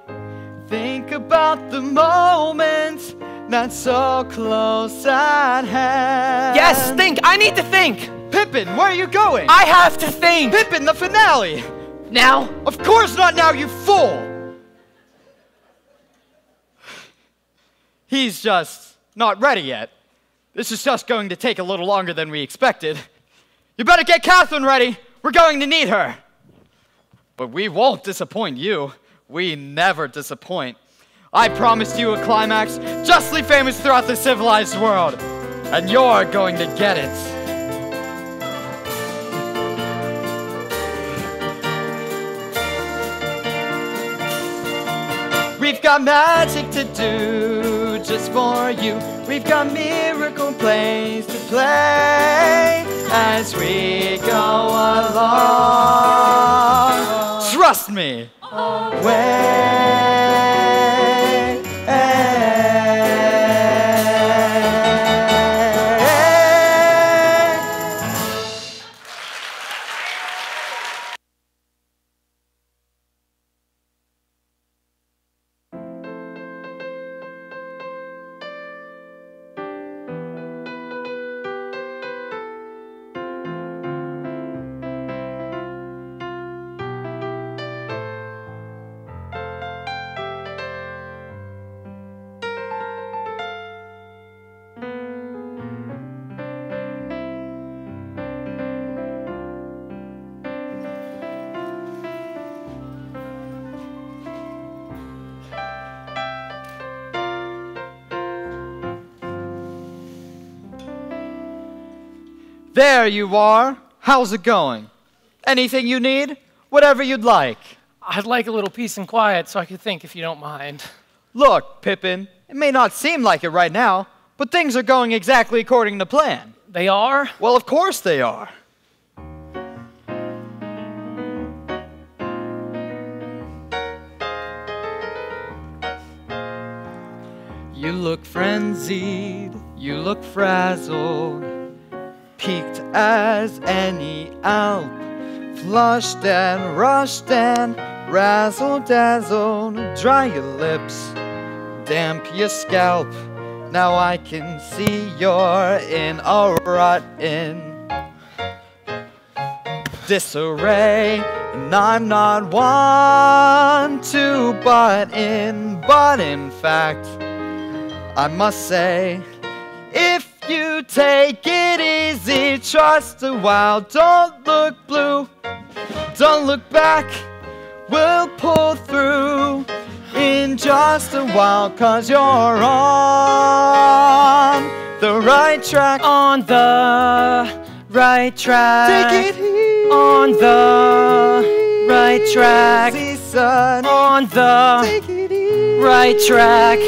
Think about the moment that's so close at hand.
Yes, think. I need to think.
Pippin, where are you going?
I have to think.
Pippin, the finale!
Now?
Of course not now, you fool! He's just not ready yet. This is just going to take a little longer than we expected. You better get Catherine ready. We're going to need her. But we won't disappoint you. We never disappoint. I promised you a climax justly famous throughout the civilized world, and you're going to get it. We've got magic to do just for you. We've got miracle plays to play as we go along. Trust me. There you are. How's it going? Anything you need? Whatever you'd like.
I'd like a little peace and quiet so I could think if you don't mind.
Look, Pippin, it may not seem like it right now, but things are going exactly according to plan.
They are?
Well, of course they are. You look frenzied, You look frazzled, peaked as any Alp, flushed and rushed and razzle dazzled. Dry your lips, damp your scalp. Now I can see you're in a rut in disarray. And I'm not one to butt in, but in fact, I must say, if you take it easy, trust a while, don't look blue, don't look back, we'll pull through in just a while, cause you're on the right track.
On the right track.
Take it easy.
On the right track.
Easy.
On the
Take it easy.
right track.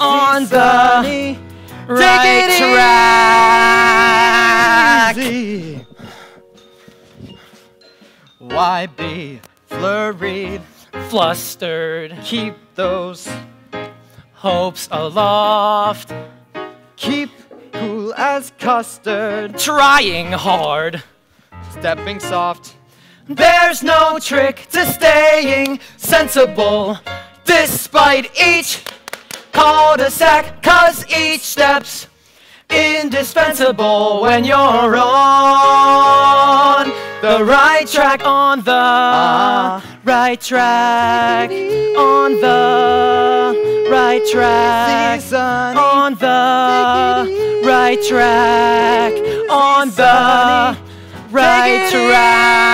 On the. Right track.
easy. Why be flurried?
Flustered,
Keep those,
hopes aloft,
keep cool as custard.
trying hard.
Stepping soft,
There's no trick to staying sensible despite each cul-de-sac, cause each step's indispensable when you're on the right track, on the
Ah.
right track, on the right track, on the right track, on the right track.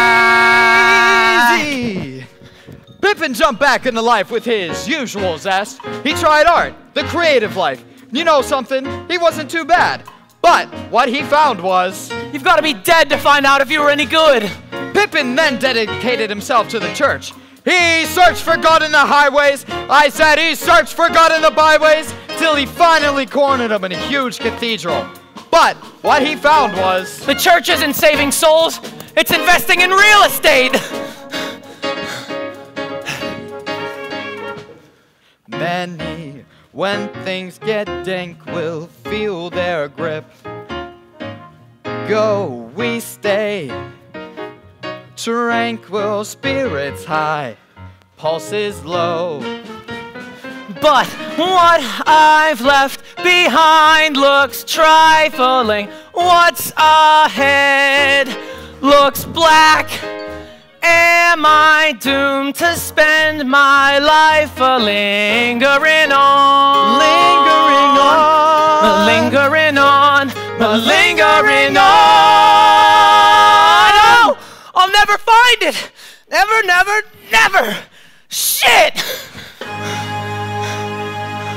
Pippin jumped back into life with his usual zest. He tried art, the creative life. You know something? He wasn't too bad. But what he found was
You've got to be dead to find out if you were any good.
Pippin then dedicated himself to the church. He searched for God in the highways. I said he searched for God in the byways till he finally cornered him in a huge cathedral. But what he found was
The church isn't saving souls, it's investing in real estate.
many, when things get dank, will feel their grip. Go, we stay. Tranquil spirits high, pulses low.
But what I've left behind looks trifling. What's ahead looks black. Am I doomed to spend my life a lingering on?
Lingering on.
Lingering on. Lingering on. No! Oh, I'll never find it. Never, never, never. Shit!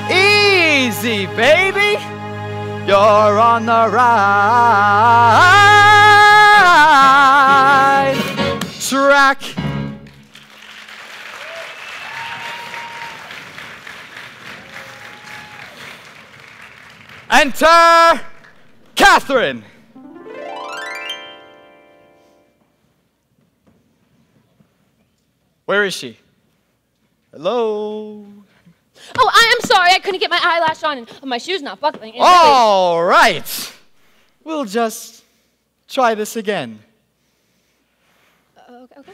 Easy, baby. You're on the right track. Enter Catherine. Where is she? Hello?
Oh, I am sorry. I couldn't get my eyelash on and my shoe's not buckling.
All right. We'll just try this again.
really- okay, okay.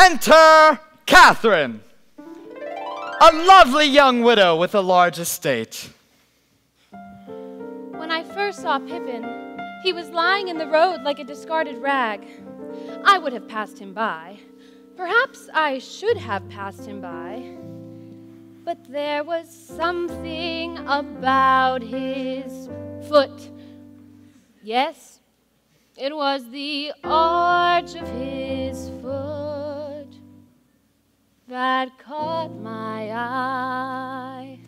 Enter Catherine, a lovely young widow with a large estate.
When I first saw Pippin, he was lying in the road like a discarded rag. I would have passed him by. Perhaps I should have passed him by. But there was something about his foot. Yes, it was the arch of his foot that caught my eye.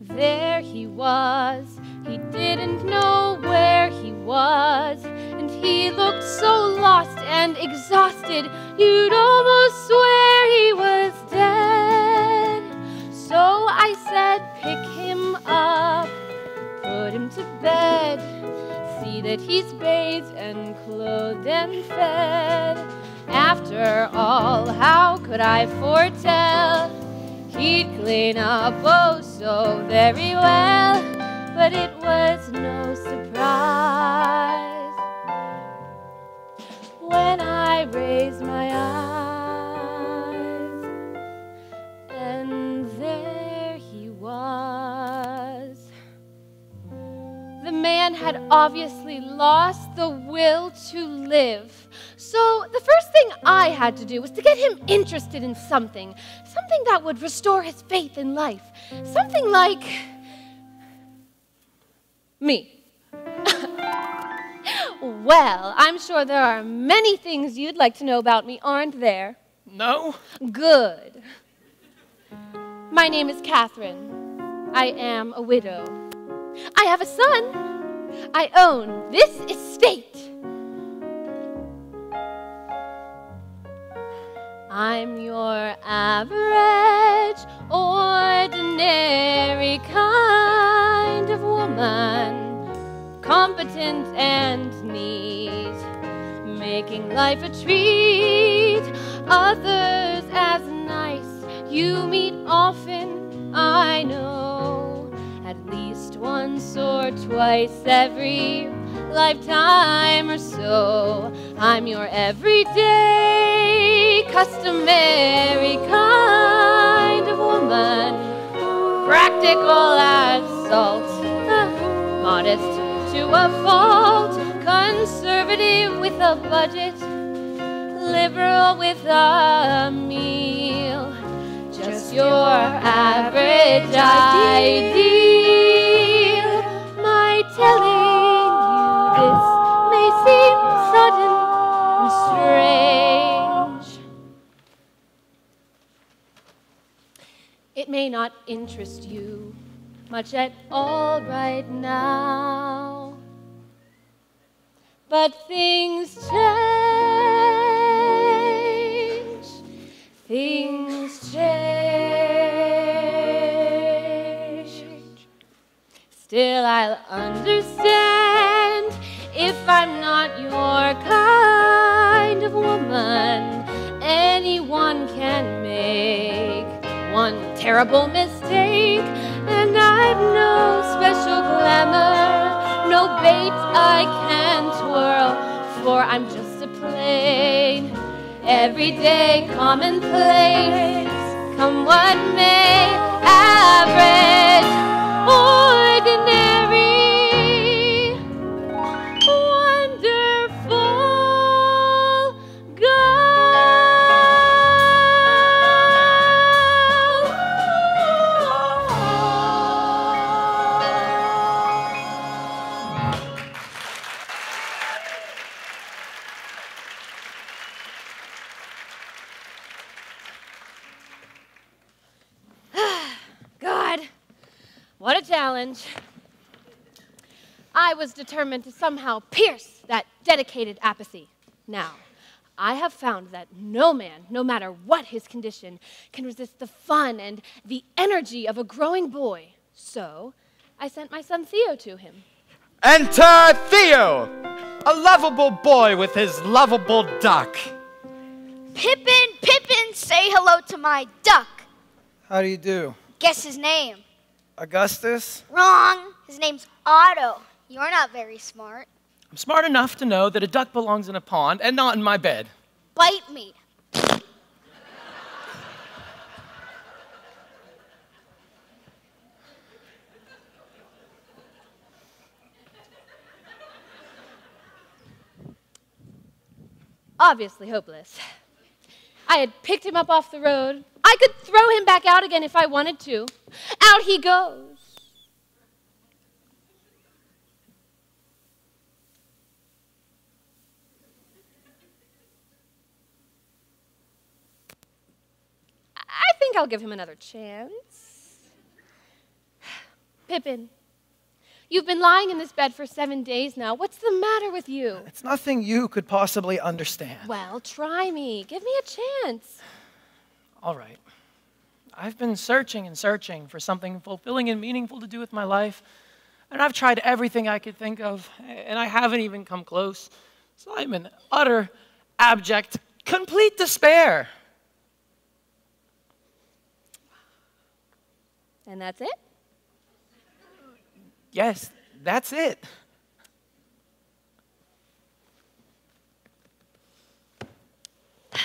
There he was, he didn't know where he was, and he looked so lost and exhausted, you'd almost swear he was dead. So I said, pick him up, put him to bed, see that he's bathed and clothed and fed. After all, how could I foretell? He'd clean up oh so very well, but it was no surprise when I raised my eyes man had obviously lost the will to live. So the first thing I had to do was to get him interested in something, something that would restore his faith in life. Something like me. well, I'm sure there are many things you'd like to know about me, aren't there?
No?
Good. My name is Catherine. I am a widow. I have a son. I own this estate. I'm your average, ordinary kind of woman, competent and neat, making life a treat, others as nice. You meet often, I know, at least once or twice every lifetime or so. I'm your everyday, customary kind of woman, practical as salt, modest to a fault, conservative with a budget, liberal with a meal. Just your average ideal. Strange. It may not interest you much at all right now. But things change. Things change. Still, I'll understand if I'm not your kind of woman. Anyone can make one terrible mistake, and I've no special glamour, no bait I can twirl, for I'm just a plain, everyday commonplace. Come what may, average, ordinary, challenge. I was determined to somehow pierce that dedicated apathy. Now, I have found that no man, no matter what his condition, can resist the fun and the energy of a growing boy. So, I sent my son Theo to him.
Enter Theo, a lovable boy with his lovable duck.
Pippin, Pippin, say hello to my duck.
How do you do?
Guess his name.
Augustus?
Wrong. His name's Otto. You're not very smart.
I'm smart enough to know that a duck belongs in a pond and not in my bed.
Bite me.
Obviously hopeless. I had picked him up off the road. I could throw him back out again if I wanted to. Out he goes. I think I'll give him another chance. Pippin, you've been lying in this bed for seven days now. What's the matter with you?
It's nothing you could possibly understand.
Well, try me. Give me a chance.
All right. I've been searching and searching for something fulfilling and meaningful to do with my life, and I've tried everything I could think of, and I haven't even come close. So I'm in utter, abject, complete despair.
And that's it?
Yes, that's it.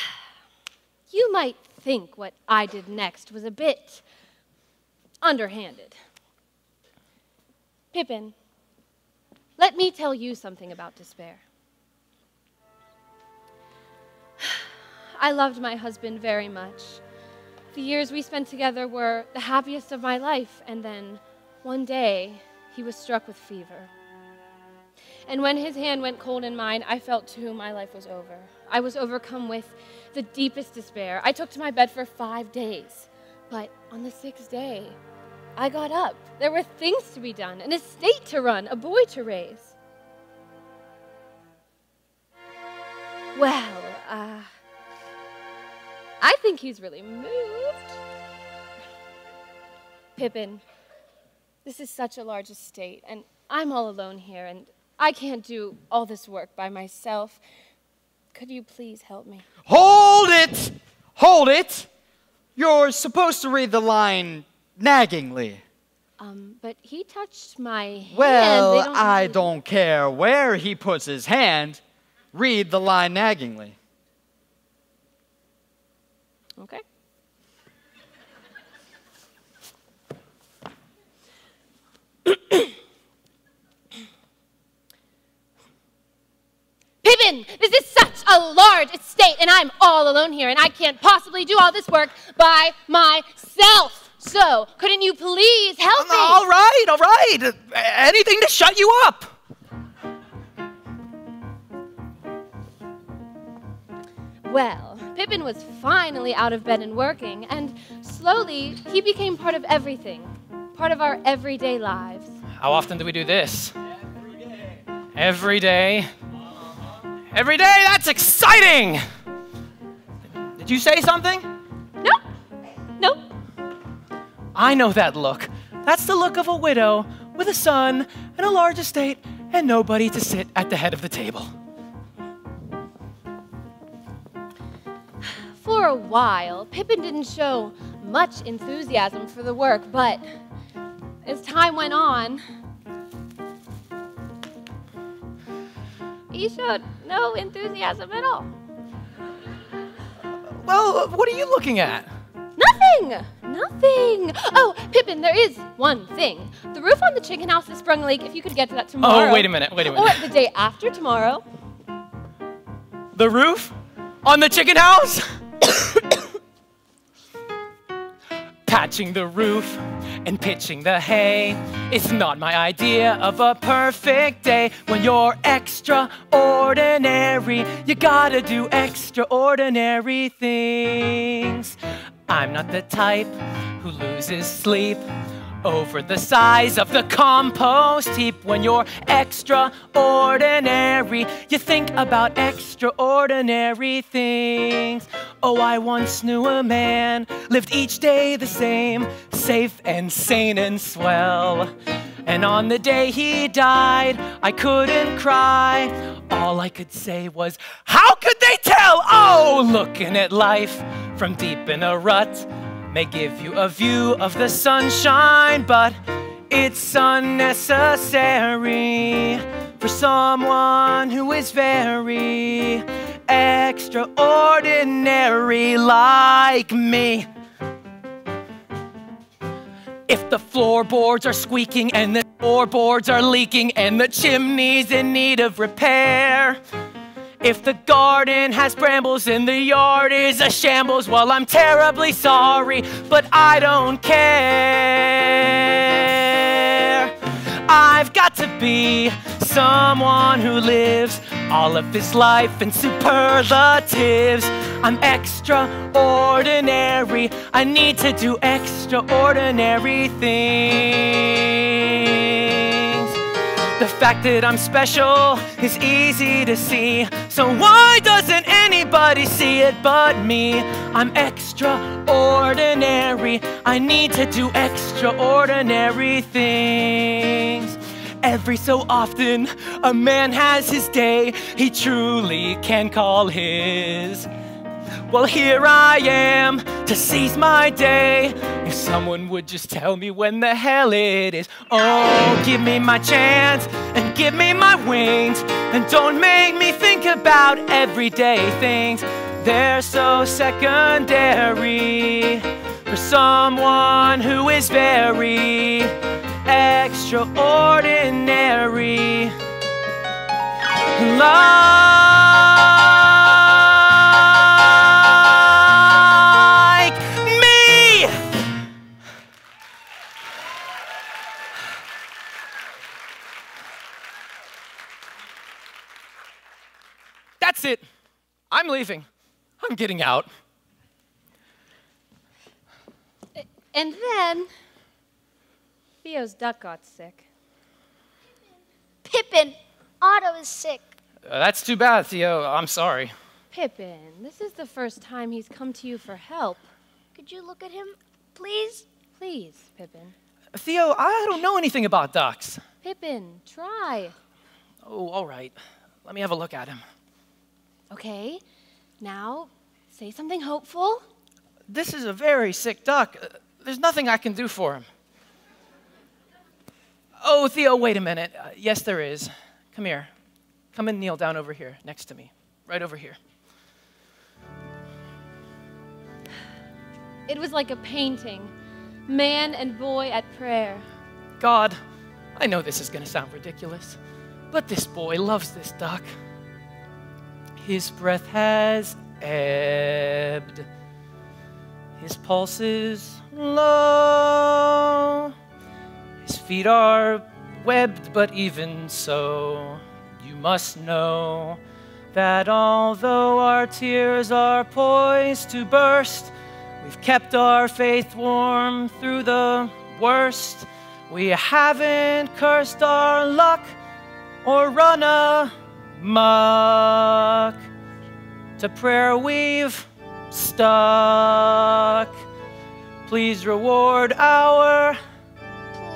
You might think what I did next was a bit underhanded. Pippin, let me tell you something about despair. I loved my husband very much. The years we spent together were the happiest of my life, and then one day he was struck with fever. And when his hand went cold in mine, I felt too my life was over. I was overcome with the deepest despair. I took to my bed for five days. But on the sixth day, I got up. There were things to be done, an estate to run, a boy to raise. Well, uh, I think he's really moved. Pippin, this is such a large estate, and I'm all alone here, and I can't do all this work by myself. Could you please help me?
Hold it! Hold it! You're supposed to read the line naggingly.
Um, but he touched my hand.
Well,
don't
I
usually-
don't care where he puts his hand. Read the line naggingly.
Okay. Pippin, this is such a large estate, and I'm all alone here, and I can't possibly do all this work by myself. So, couldn't you please help me?
All right, all right. Anything to shut you up.
Well, Pippin was finally out of bed and working, and slowly he became part of everything, part of our everyday lives.
How often do we do this? Every day. Every day? That's exciting! Did you say something?
Nope. Nope.
I know that look. That's the look of a widow with a son and a large estate and nobody to sit at the head of the table.
For a while, Pippin didn't show much enthusiasm for the work, but as time went on, he showed no enthusiasm at all.
Well, what are you looking at?
Nothing! Nothing! Oh, Pippin, there is one thing. The roof on the chicken house has sprung a leak. If you could get to that tomorrow.
Oh, wait a minute, wait a minute.
Or the day after tomorrow.
The roof? On the chicken house? Patching the roof and pitching the hay is not my idea of a perfect day. When you're extraordinary, you gotta do extraordinary things. I'm not the type who loses sleep over the size of the compost heap. When you're extraordinary, you think about extraordinary things. Oh, I once knew a man, lived each day the same, safe and sane and swell. And on the day he died, I couldn't cry. All I could say was, How could they tell? Oh, looking at life from deep in a rut may give you a view of the sunshine, but it's unnecessary for someone who is very extraordinary like me. If the floorboards are squeaking and the floorboards are leaking and the chimney's in need of repair, if the garden has brambles and the yard is a shambles, well, I'm terribly sorry, but I don't care. I've got to be someone who lives all of his life in superlatives. I'm extraordinary. I need to do extraordinary things. The fact that I'm special is easy to see. So why doesn't anybody see it but me? I'm extraordinary. I need to do extraordinary things. Every so often, a man has his day he truly can call his. Well, here I am, to seize my day. If someone would just tell me when the hell it is. Oh, give me my chance and give me my wings. And don't make me think about everyday things. They're so secondary for someone who is very extraordinary. Like That's it. I'm leaving. I'm getting out.
And then Theo's duck got sick.
Pippin, Otto is sick.
Uh, that's too bad, Theo. I'm sorry.
Pippin, this is the first time he's come to you for help.
Could you look at him, please?
Please, Pippin.
Theo, I don't know anything about ducks.
Pippin, try.
Oh, all right. Let me have a look at him.
Okay, now say something hopeful.
This is a very sick duck. Uh, there's nothing I can do for him. Oh, Theo, wait a minute. Uh, yes, there is. Come here. Come and kneel down over here next to me. Right over here.
It was like a painting man and boy at prayer.
God, I know this is going to sound ridiculous, but this boy loves this duck. His breath has ebbed. His pulse is low. His feet are webbed, but even so, you must know that although our tears are poised to burst, we've kept our faith warm through the worst. We haven't cursed our luck or run amok. To prayer we've stuck. Please reward our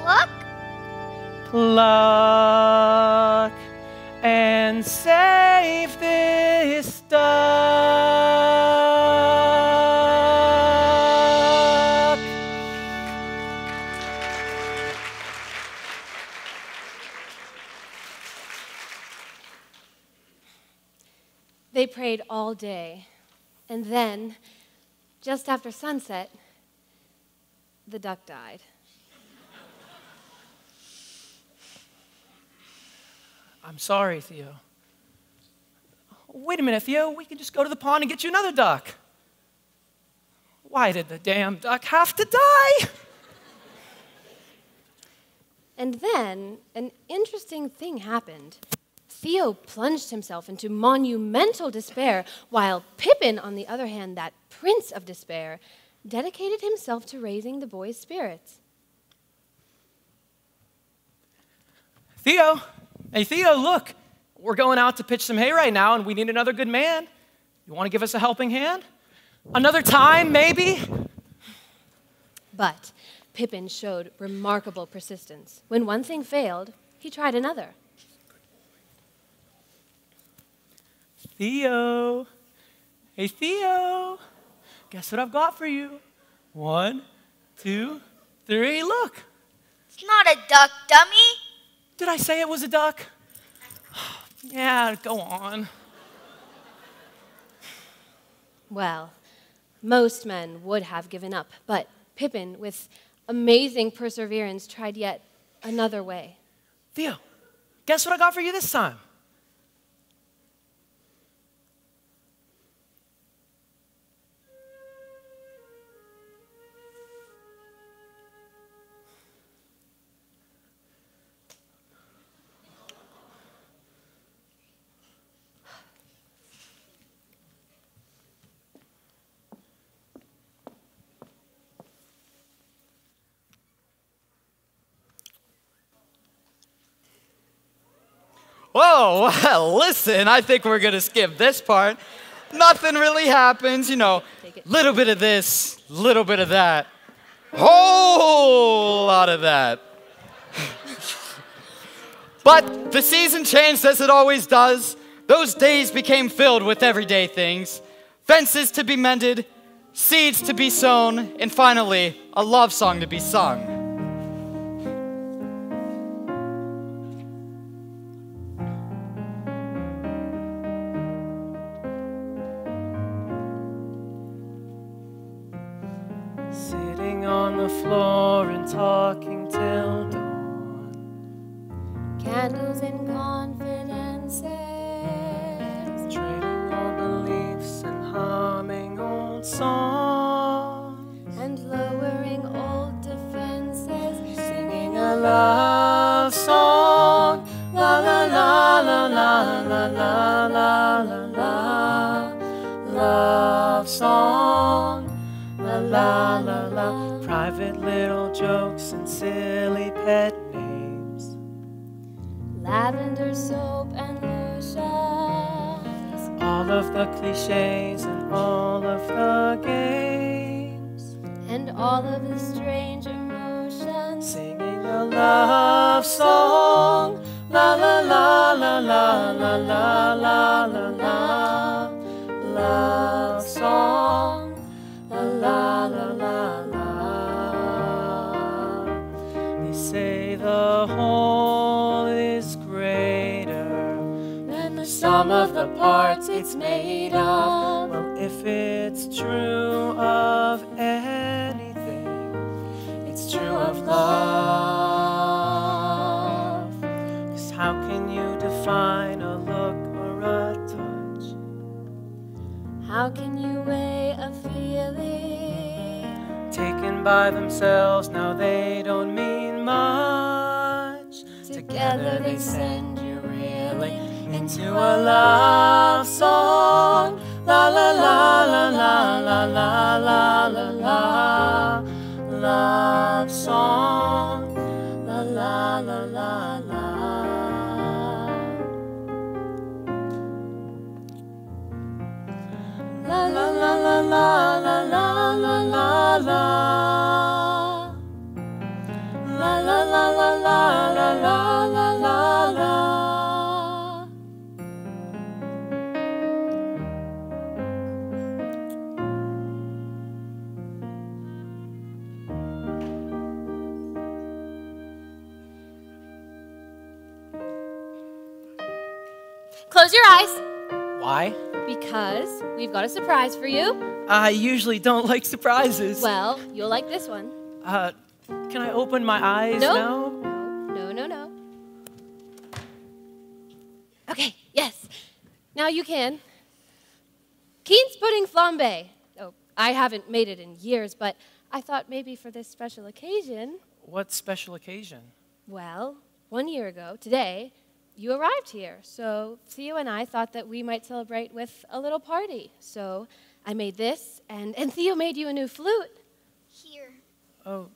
pluck,
pluck, and save this duck.
Prayed all day. And then, just after sunset, the duck died.
I'm sorry, Theo. Wait a minute, Theo. We can just go to the pond and get you another duck. Why did the damn duck have to die?
And then an interesting thing happened. Theo plunged himself into monumental despair, while Pippin, on the other hand, that prince of despair, dedicated himself to raising the boy's spirits.
Theo, hey, Theo, look. We're going out to pitch some hay right now, and we need another good man. You want to give us a helping hand? Another time, maybe?
But Pippin showed remarkable persistence. When one thing failed, he tried another.
Theo. Hey, Theo. Guess what I've got for you? One, two, three. Look.
It's not a duck, dummy.
Did I say it was a duck? yeah, go on.
Well, most men would have given up, but Pippin, with amazing perseverance, tried yet another way.
Theo, guess what I got for you this time?
Whoa, well, listen, I think we're gonna skip this part. Nothing really happens, you know, little bit of this, little bit of that, whole lot of that. but the season changed as it always does. Those days became filled with everyday things fences to be mended, seeds to be sown, and finally, a love song to be sung.
The floor and talking till dawn.
Candles and confidences.
Trading old beliefs and humming old songs.
And lowering old defenses.
Singing a love song. La la la la la la la la la la. Love song. Jokes and silly pet names.
Lavender soap and lotions.
All of the cliches and all of the games.
And all of the strange emotions.
Singing a love song. La la la la la la la la la la. Sum of the parts it's made of. Well, if it's true of anything, it's true of love. Cause how can you define a look or a touch?
How can you weigh a feeling?
Taken by themselves, now they don't mean much. Together they send into a love song. La la la la la la la la la la. Love song. La la la la la. La la la la la la la la la la.
Close your eyes
Why?
because we've got a surprise for you.
I usually don't like surprises.
Well, you'll like this one.
Uh, can I open my eyes
No.
now?
No, no, no. Okay, yes. Now you can. Quince pudding flambe. Oh, I haven't made it in years, but I thought maybe for this special occasion.
What special occasion?
Well, one year ago, today, you arrived here. So Theo and I thought that we might celebrate with a little party. So I made this, and, and Theo made you a new flute.
Here.
Oh,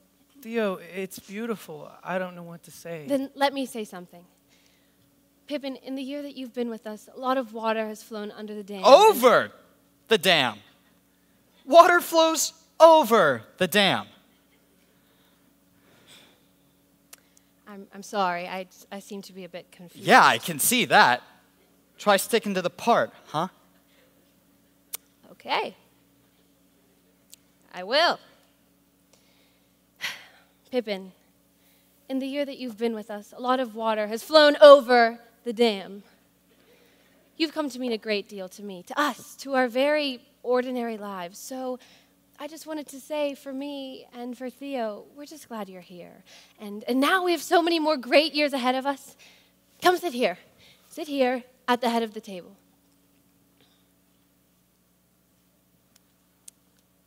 Theo, it's beautiful. I don't know what to say.
Then let me say something. Pippin, in the year that you've been with us, a lot of water has flown under the dam.
Over the dam. Water flows over the dam.
I'm, I'm sorry, I, I seem to be a bit confused.
Yeah, I can see that. Try sticking to the part, huh?
Okay. I will. Pippin, in the year that you've been with us, a lot of water has flown over the dam. You've come to mean a great deal to me, to us, to our very ordinary lives. So I just wanted to say for me and for Theo, we're just glad you're here. And, and now we have so many more great years ahead of us. Come sit here. Sit here at the head of the table.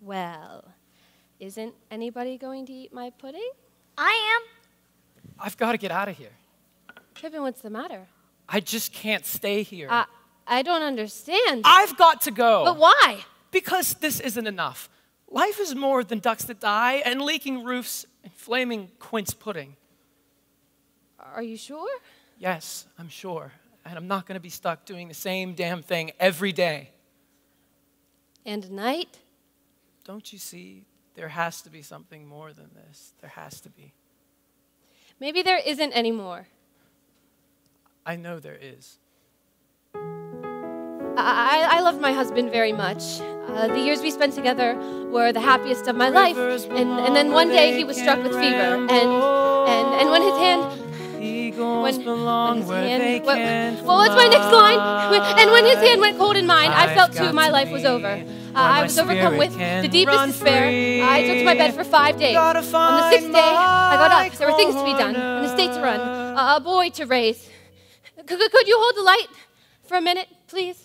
Well, isn't anybody going to eat my pudding?
I am.
I've got to get out of here.
Pippin, what's the matter?
I just can't stay here.
I, I don't understand.
I've got to go.
But why?
Because this isn't enough. Life is more than ducks that die and leaking roofs and flaming quince pudding.
Are you sure?
Yes, I'm sure. And I'm not going to be stuck doing the same damn thing every day.
And night?
Don't you see? There has to be something more than this. There has to be.
Maybe there isn't any more.
I know there is.
I, I, I love my husband very much. Uh, Uh, the years we spent together were the happiest of my life. And, and then one day he was struck with fever. And, and, and when his hand. When, when his hand, what, what was my next line? And when his hand went cold in mine, I felt too my life was over. Uh, I was overcome with the deepest despair. I took to my bed for five days. On the sixth day, I got up. There were things to be done, an estate to run, a, a boy to raise. Could- could you hold the light for a minute, please?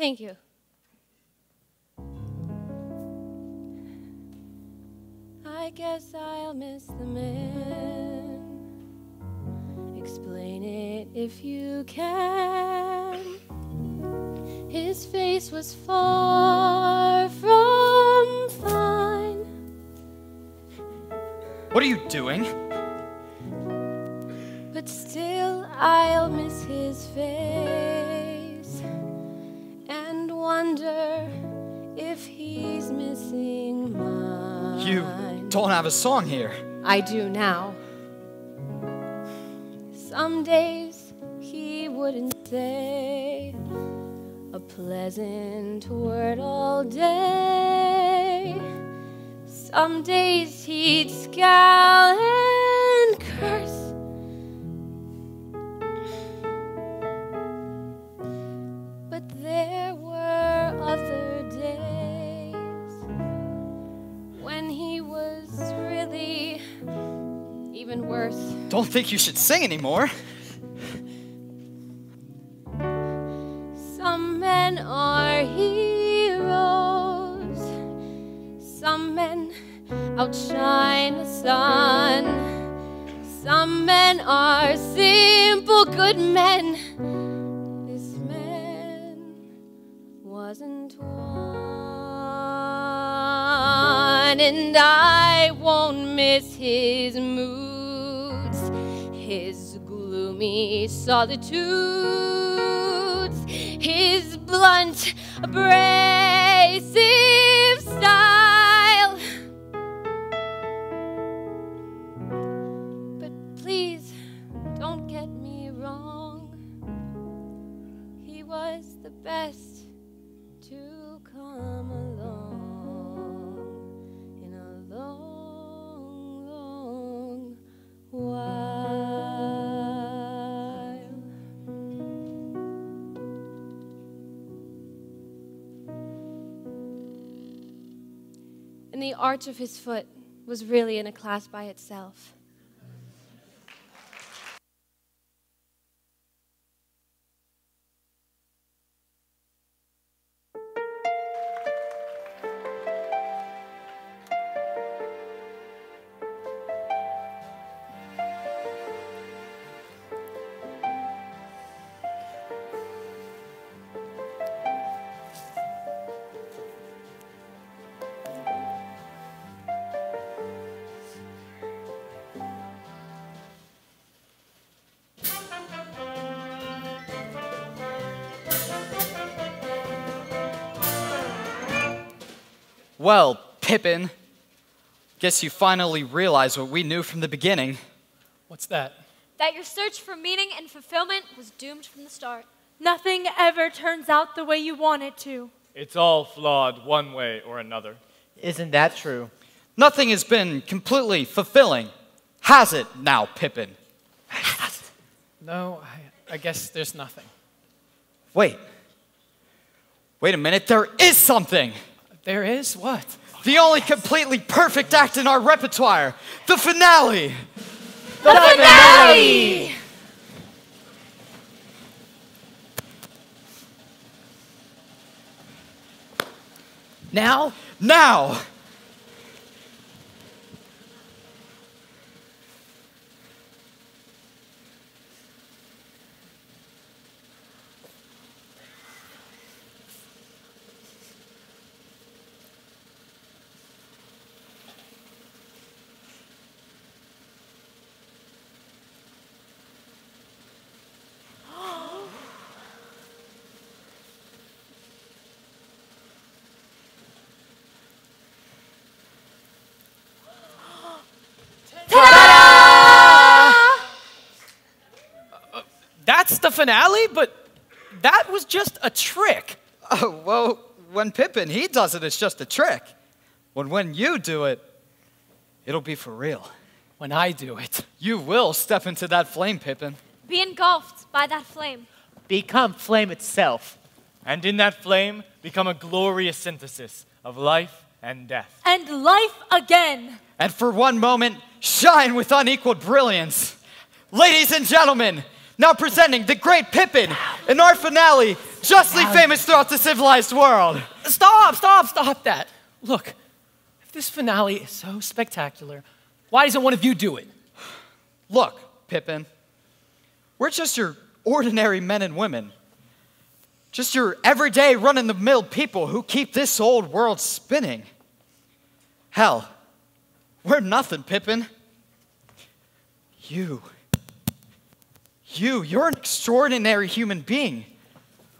Thank you. I guess I'll miss the man. Explain it if you can. His face was far from fine.
What are you doing?
But still, I'll miss his face wonder if he's missing mine.
You don't have a song here.
I do now. Some days he wouldn't say a pleasant word all day. Some days he'd scowl and curse. Even worse.
Don't think you should sing anymore.
Some men are heroes, some men outshine the sun, some men are simple good men. This man wasn't one, and I won't miss his moods, his gloomy solitudes, his blunt, abrasive style. Arch of his foot was really in a class by itself.
Well, Pippin, guess you finally realized what we knew from the beginning.
What's that?
That your search for meaning and fulfillment was doomed from the start.
Nothing ever turns out the way you want it to.
It's all flawed one way or another.
Isn't that true?
Nothing has been completely fulfilling. Has it now, Pippin?
No, I, I guess there's nothing.
Wait. Wait a minute, there is something!
There is? What?
The only completely perfect act in our repertoire the finale!
The finale!
Now?
Now!
That's the finale? But that was just a trick.
Oh, well,
when Pippin, he does it, it's just a trick. When when you do it, it'll be for real.
When I do it.
You will step into that flame, Pippin.
Be engulfed by that flame.
Become flame itself.
And in that flame, become a glorious synthesis of life and death.
And life again.
And for one moment, shine with unequaled brilliance. Ladies and gentlemen, now presenting the great Pippin in our finale, justly famous throughout the civilized world.
Stop, stop, stop that. Look, if this finale is so spectacular, why doesn't one of you do it?
Look, Pippin, we're just your ordinary men and women. Just your everyday run in the mill people who keep this old world spinning. Hell, we're nothing, Pippin. You. You, you're an extraordinary human being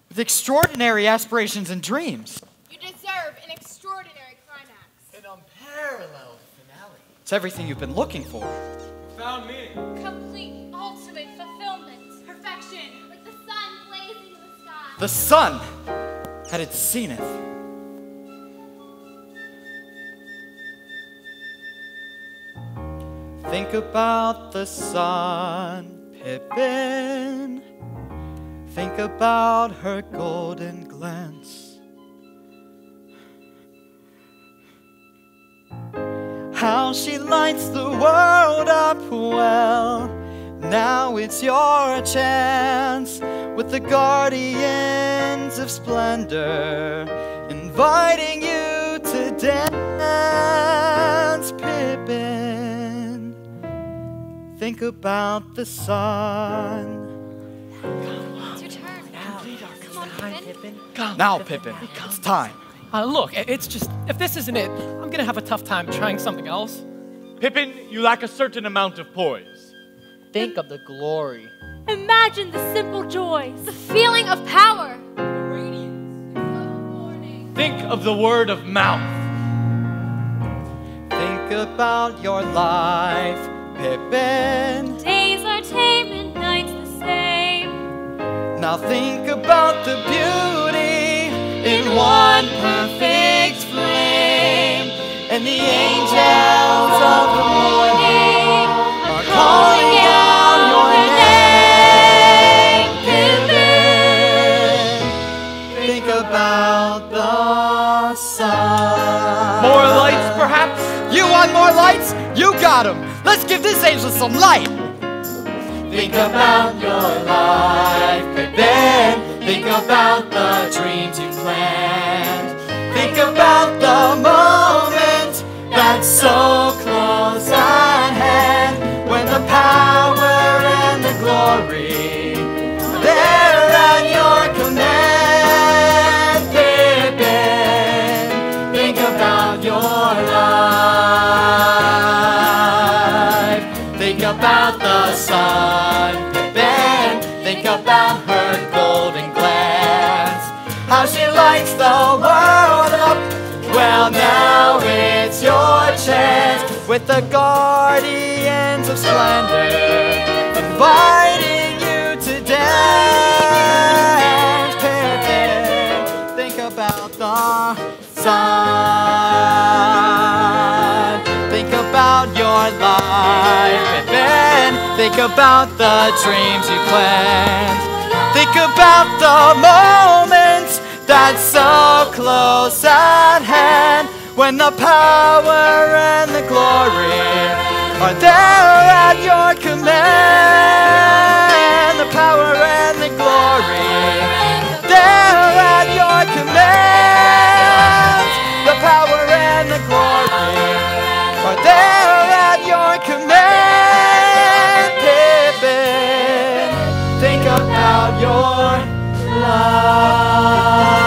with extraordinary aspirations and dreams.
You deserve an extraordinary climax.
An unparalleled finale.
It's everything you've been looking for.
You Found me.
Complete, ultimate fulfillment. Perfection. Like the sun blazing in the sky.
The sun at its zenith. Think about the sun, Pippin. Think about her golden glance. How she lights the world up well. Now it's your chance with the guardians of splendor, inviting you to dance, Think about the sun.
It's your turn. Come on, Pippin.
Now, Pippin, it's time.
Uh, look, it's just, if this isn't it, I'm gonna have a tough time trying something else.
Pippin, you lack a certain amount of poise.
Think of the glory.
Imagine the simple joys.
The feeling of power.
Think of the word of mouth.
Think about your life, Pippin.
Days are tame and nights the same.
Now think about the beauty in one perfect flame. And the angels of the morning are calling out your name, Pippin. Think about the sun.
More lights, perhaps?
You want more lights? You got 'em. This angel some light. Think about your life, then Think about the dreams you planned. Think about the moment that's so close at hand. When the power and the glory there at your about her golden glance. How she lights the world up. Well, now it's your chance with the guardians of splendor, Think about the dreams you planned. Think about the moments that's so close at hand when the power and the glory are there at your command. The power and the glory there at your command. The power life.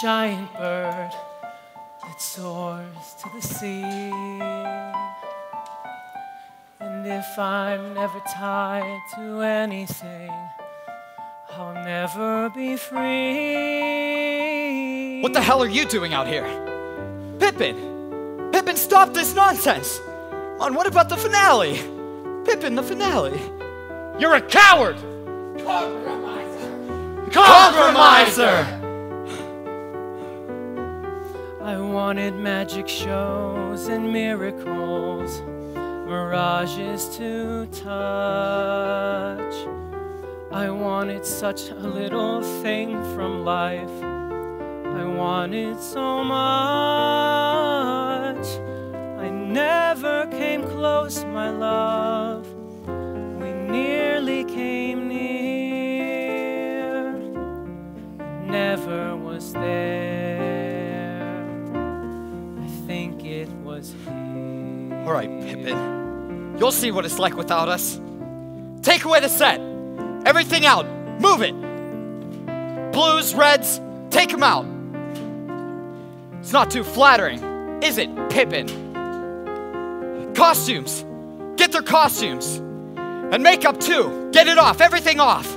Giant bird that soars to the sea. And if I'm never tied to anything, I'll never be free.
What the hell are you doing out here? Pippin! Pippin, stop this nonsense! On what about the finale? Pippin, the finale.
You're a coward!
Compromiser!
I wanted magic shows and miracles, mirages to touch. I wanted such a little thing from life. I wanted so much. I never came close, my love. We nearly came near. Never was there.
All right, Pippin. You'll see what it's like without us. Take away the set. Everything out. Move it. Blues, reds, take them out. It's not too flattering, is it, Pippin? Costumes. Get their costumes. And makeup too. Get it off. Everything off.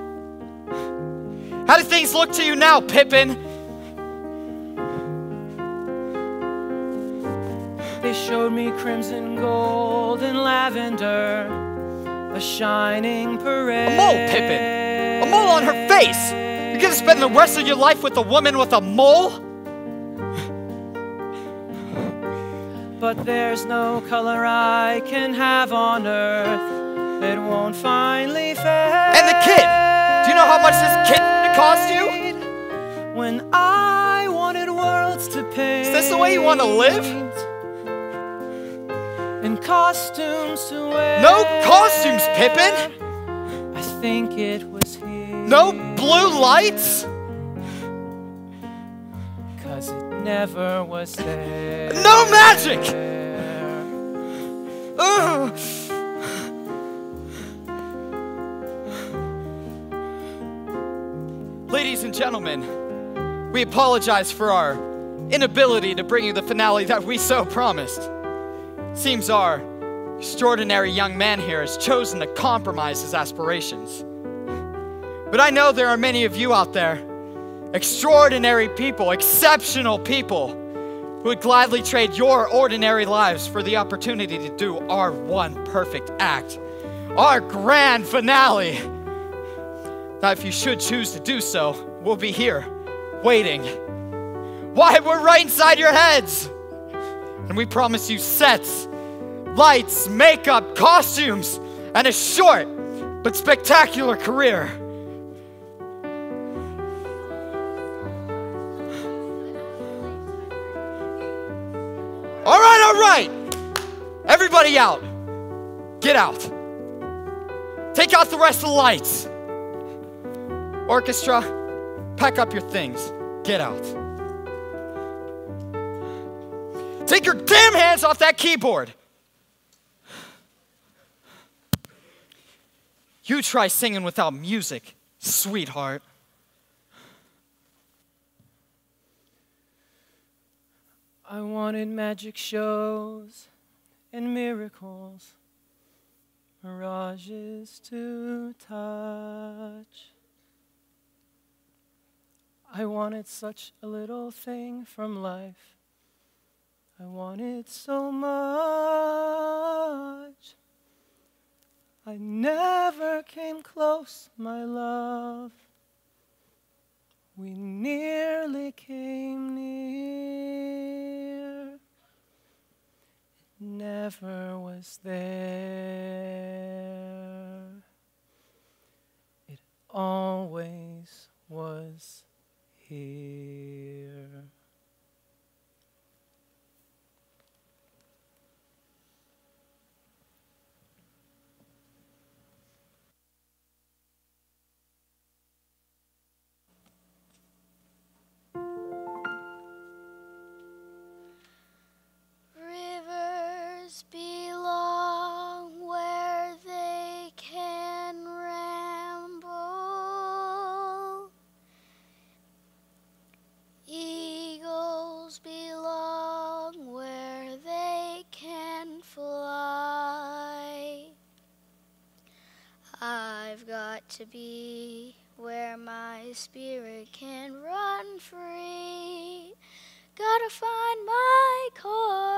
How do things look to you now, Pippin?
They showed me crimson gold and lavender, a shining parade.
A mole, Pippin. A mole on her face. You're gonna spend the rest of your life with a woman with a mole?
But there's no color I can have on earth that won't finally fade.
And the kid. Do you know how much this kid cost you?
When I wanted worlds to pay.
Is this the way you want to live?
And costumes to wear.
No costumes, Pippin.
I think it was here.
No blue lights.
Cause it never was there.
No magic. Ugh. Ladies and gentlemen, we apologize for our inability to bring you the finale that we so promised. Seems our extraordinary young man here has chosen to compromise his aspirations. But I know there are many of you out there, extraordinary people, exceptional people, who would gladly trade your ordinary lives for the opportunity to do our one perfect act, our grand finale. Now, if you should choose to do so, we'll be here, waiting. Why, we're right inside your heads! And we promise you sets, lights, makeup, costumes, and a short but spectacular career. All right, all right. Everybody out. Get out. Take out the rest of the lights. Orchestra, pack up your things. Get out. Take your damn hands off that keyboard. You try singing without music, sweetheart.
I wanted magic shows and miracles, mirages to touch. I wanted such a little thing from life. I wanted so much. I never came close, my love. We nearly came near. It never was there. It always was here.
Belong where they can ramble. Eagles belong where they can fly. I've got to be where my spirit can run free. Gotta find my
core.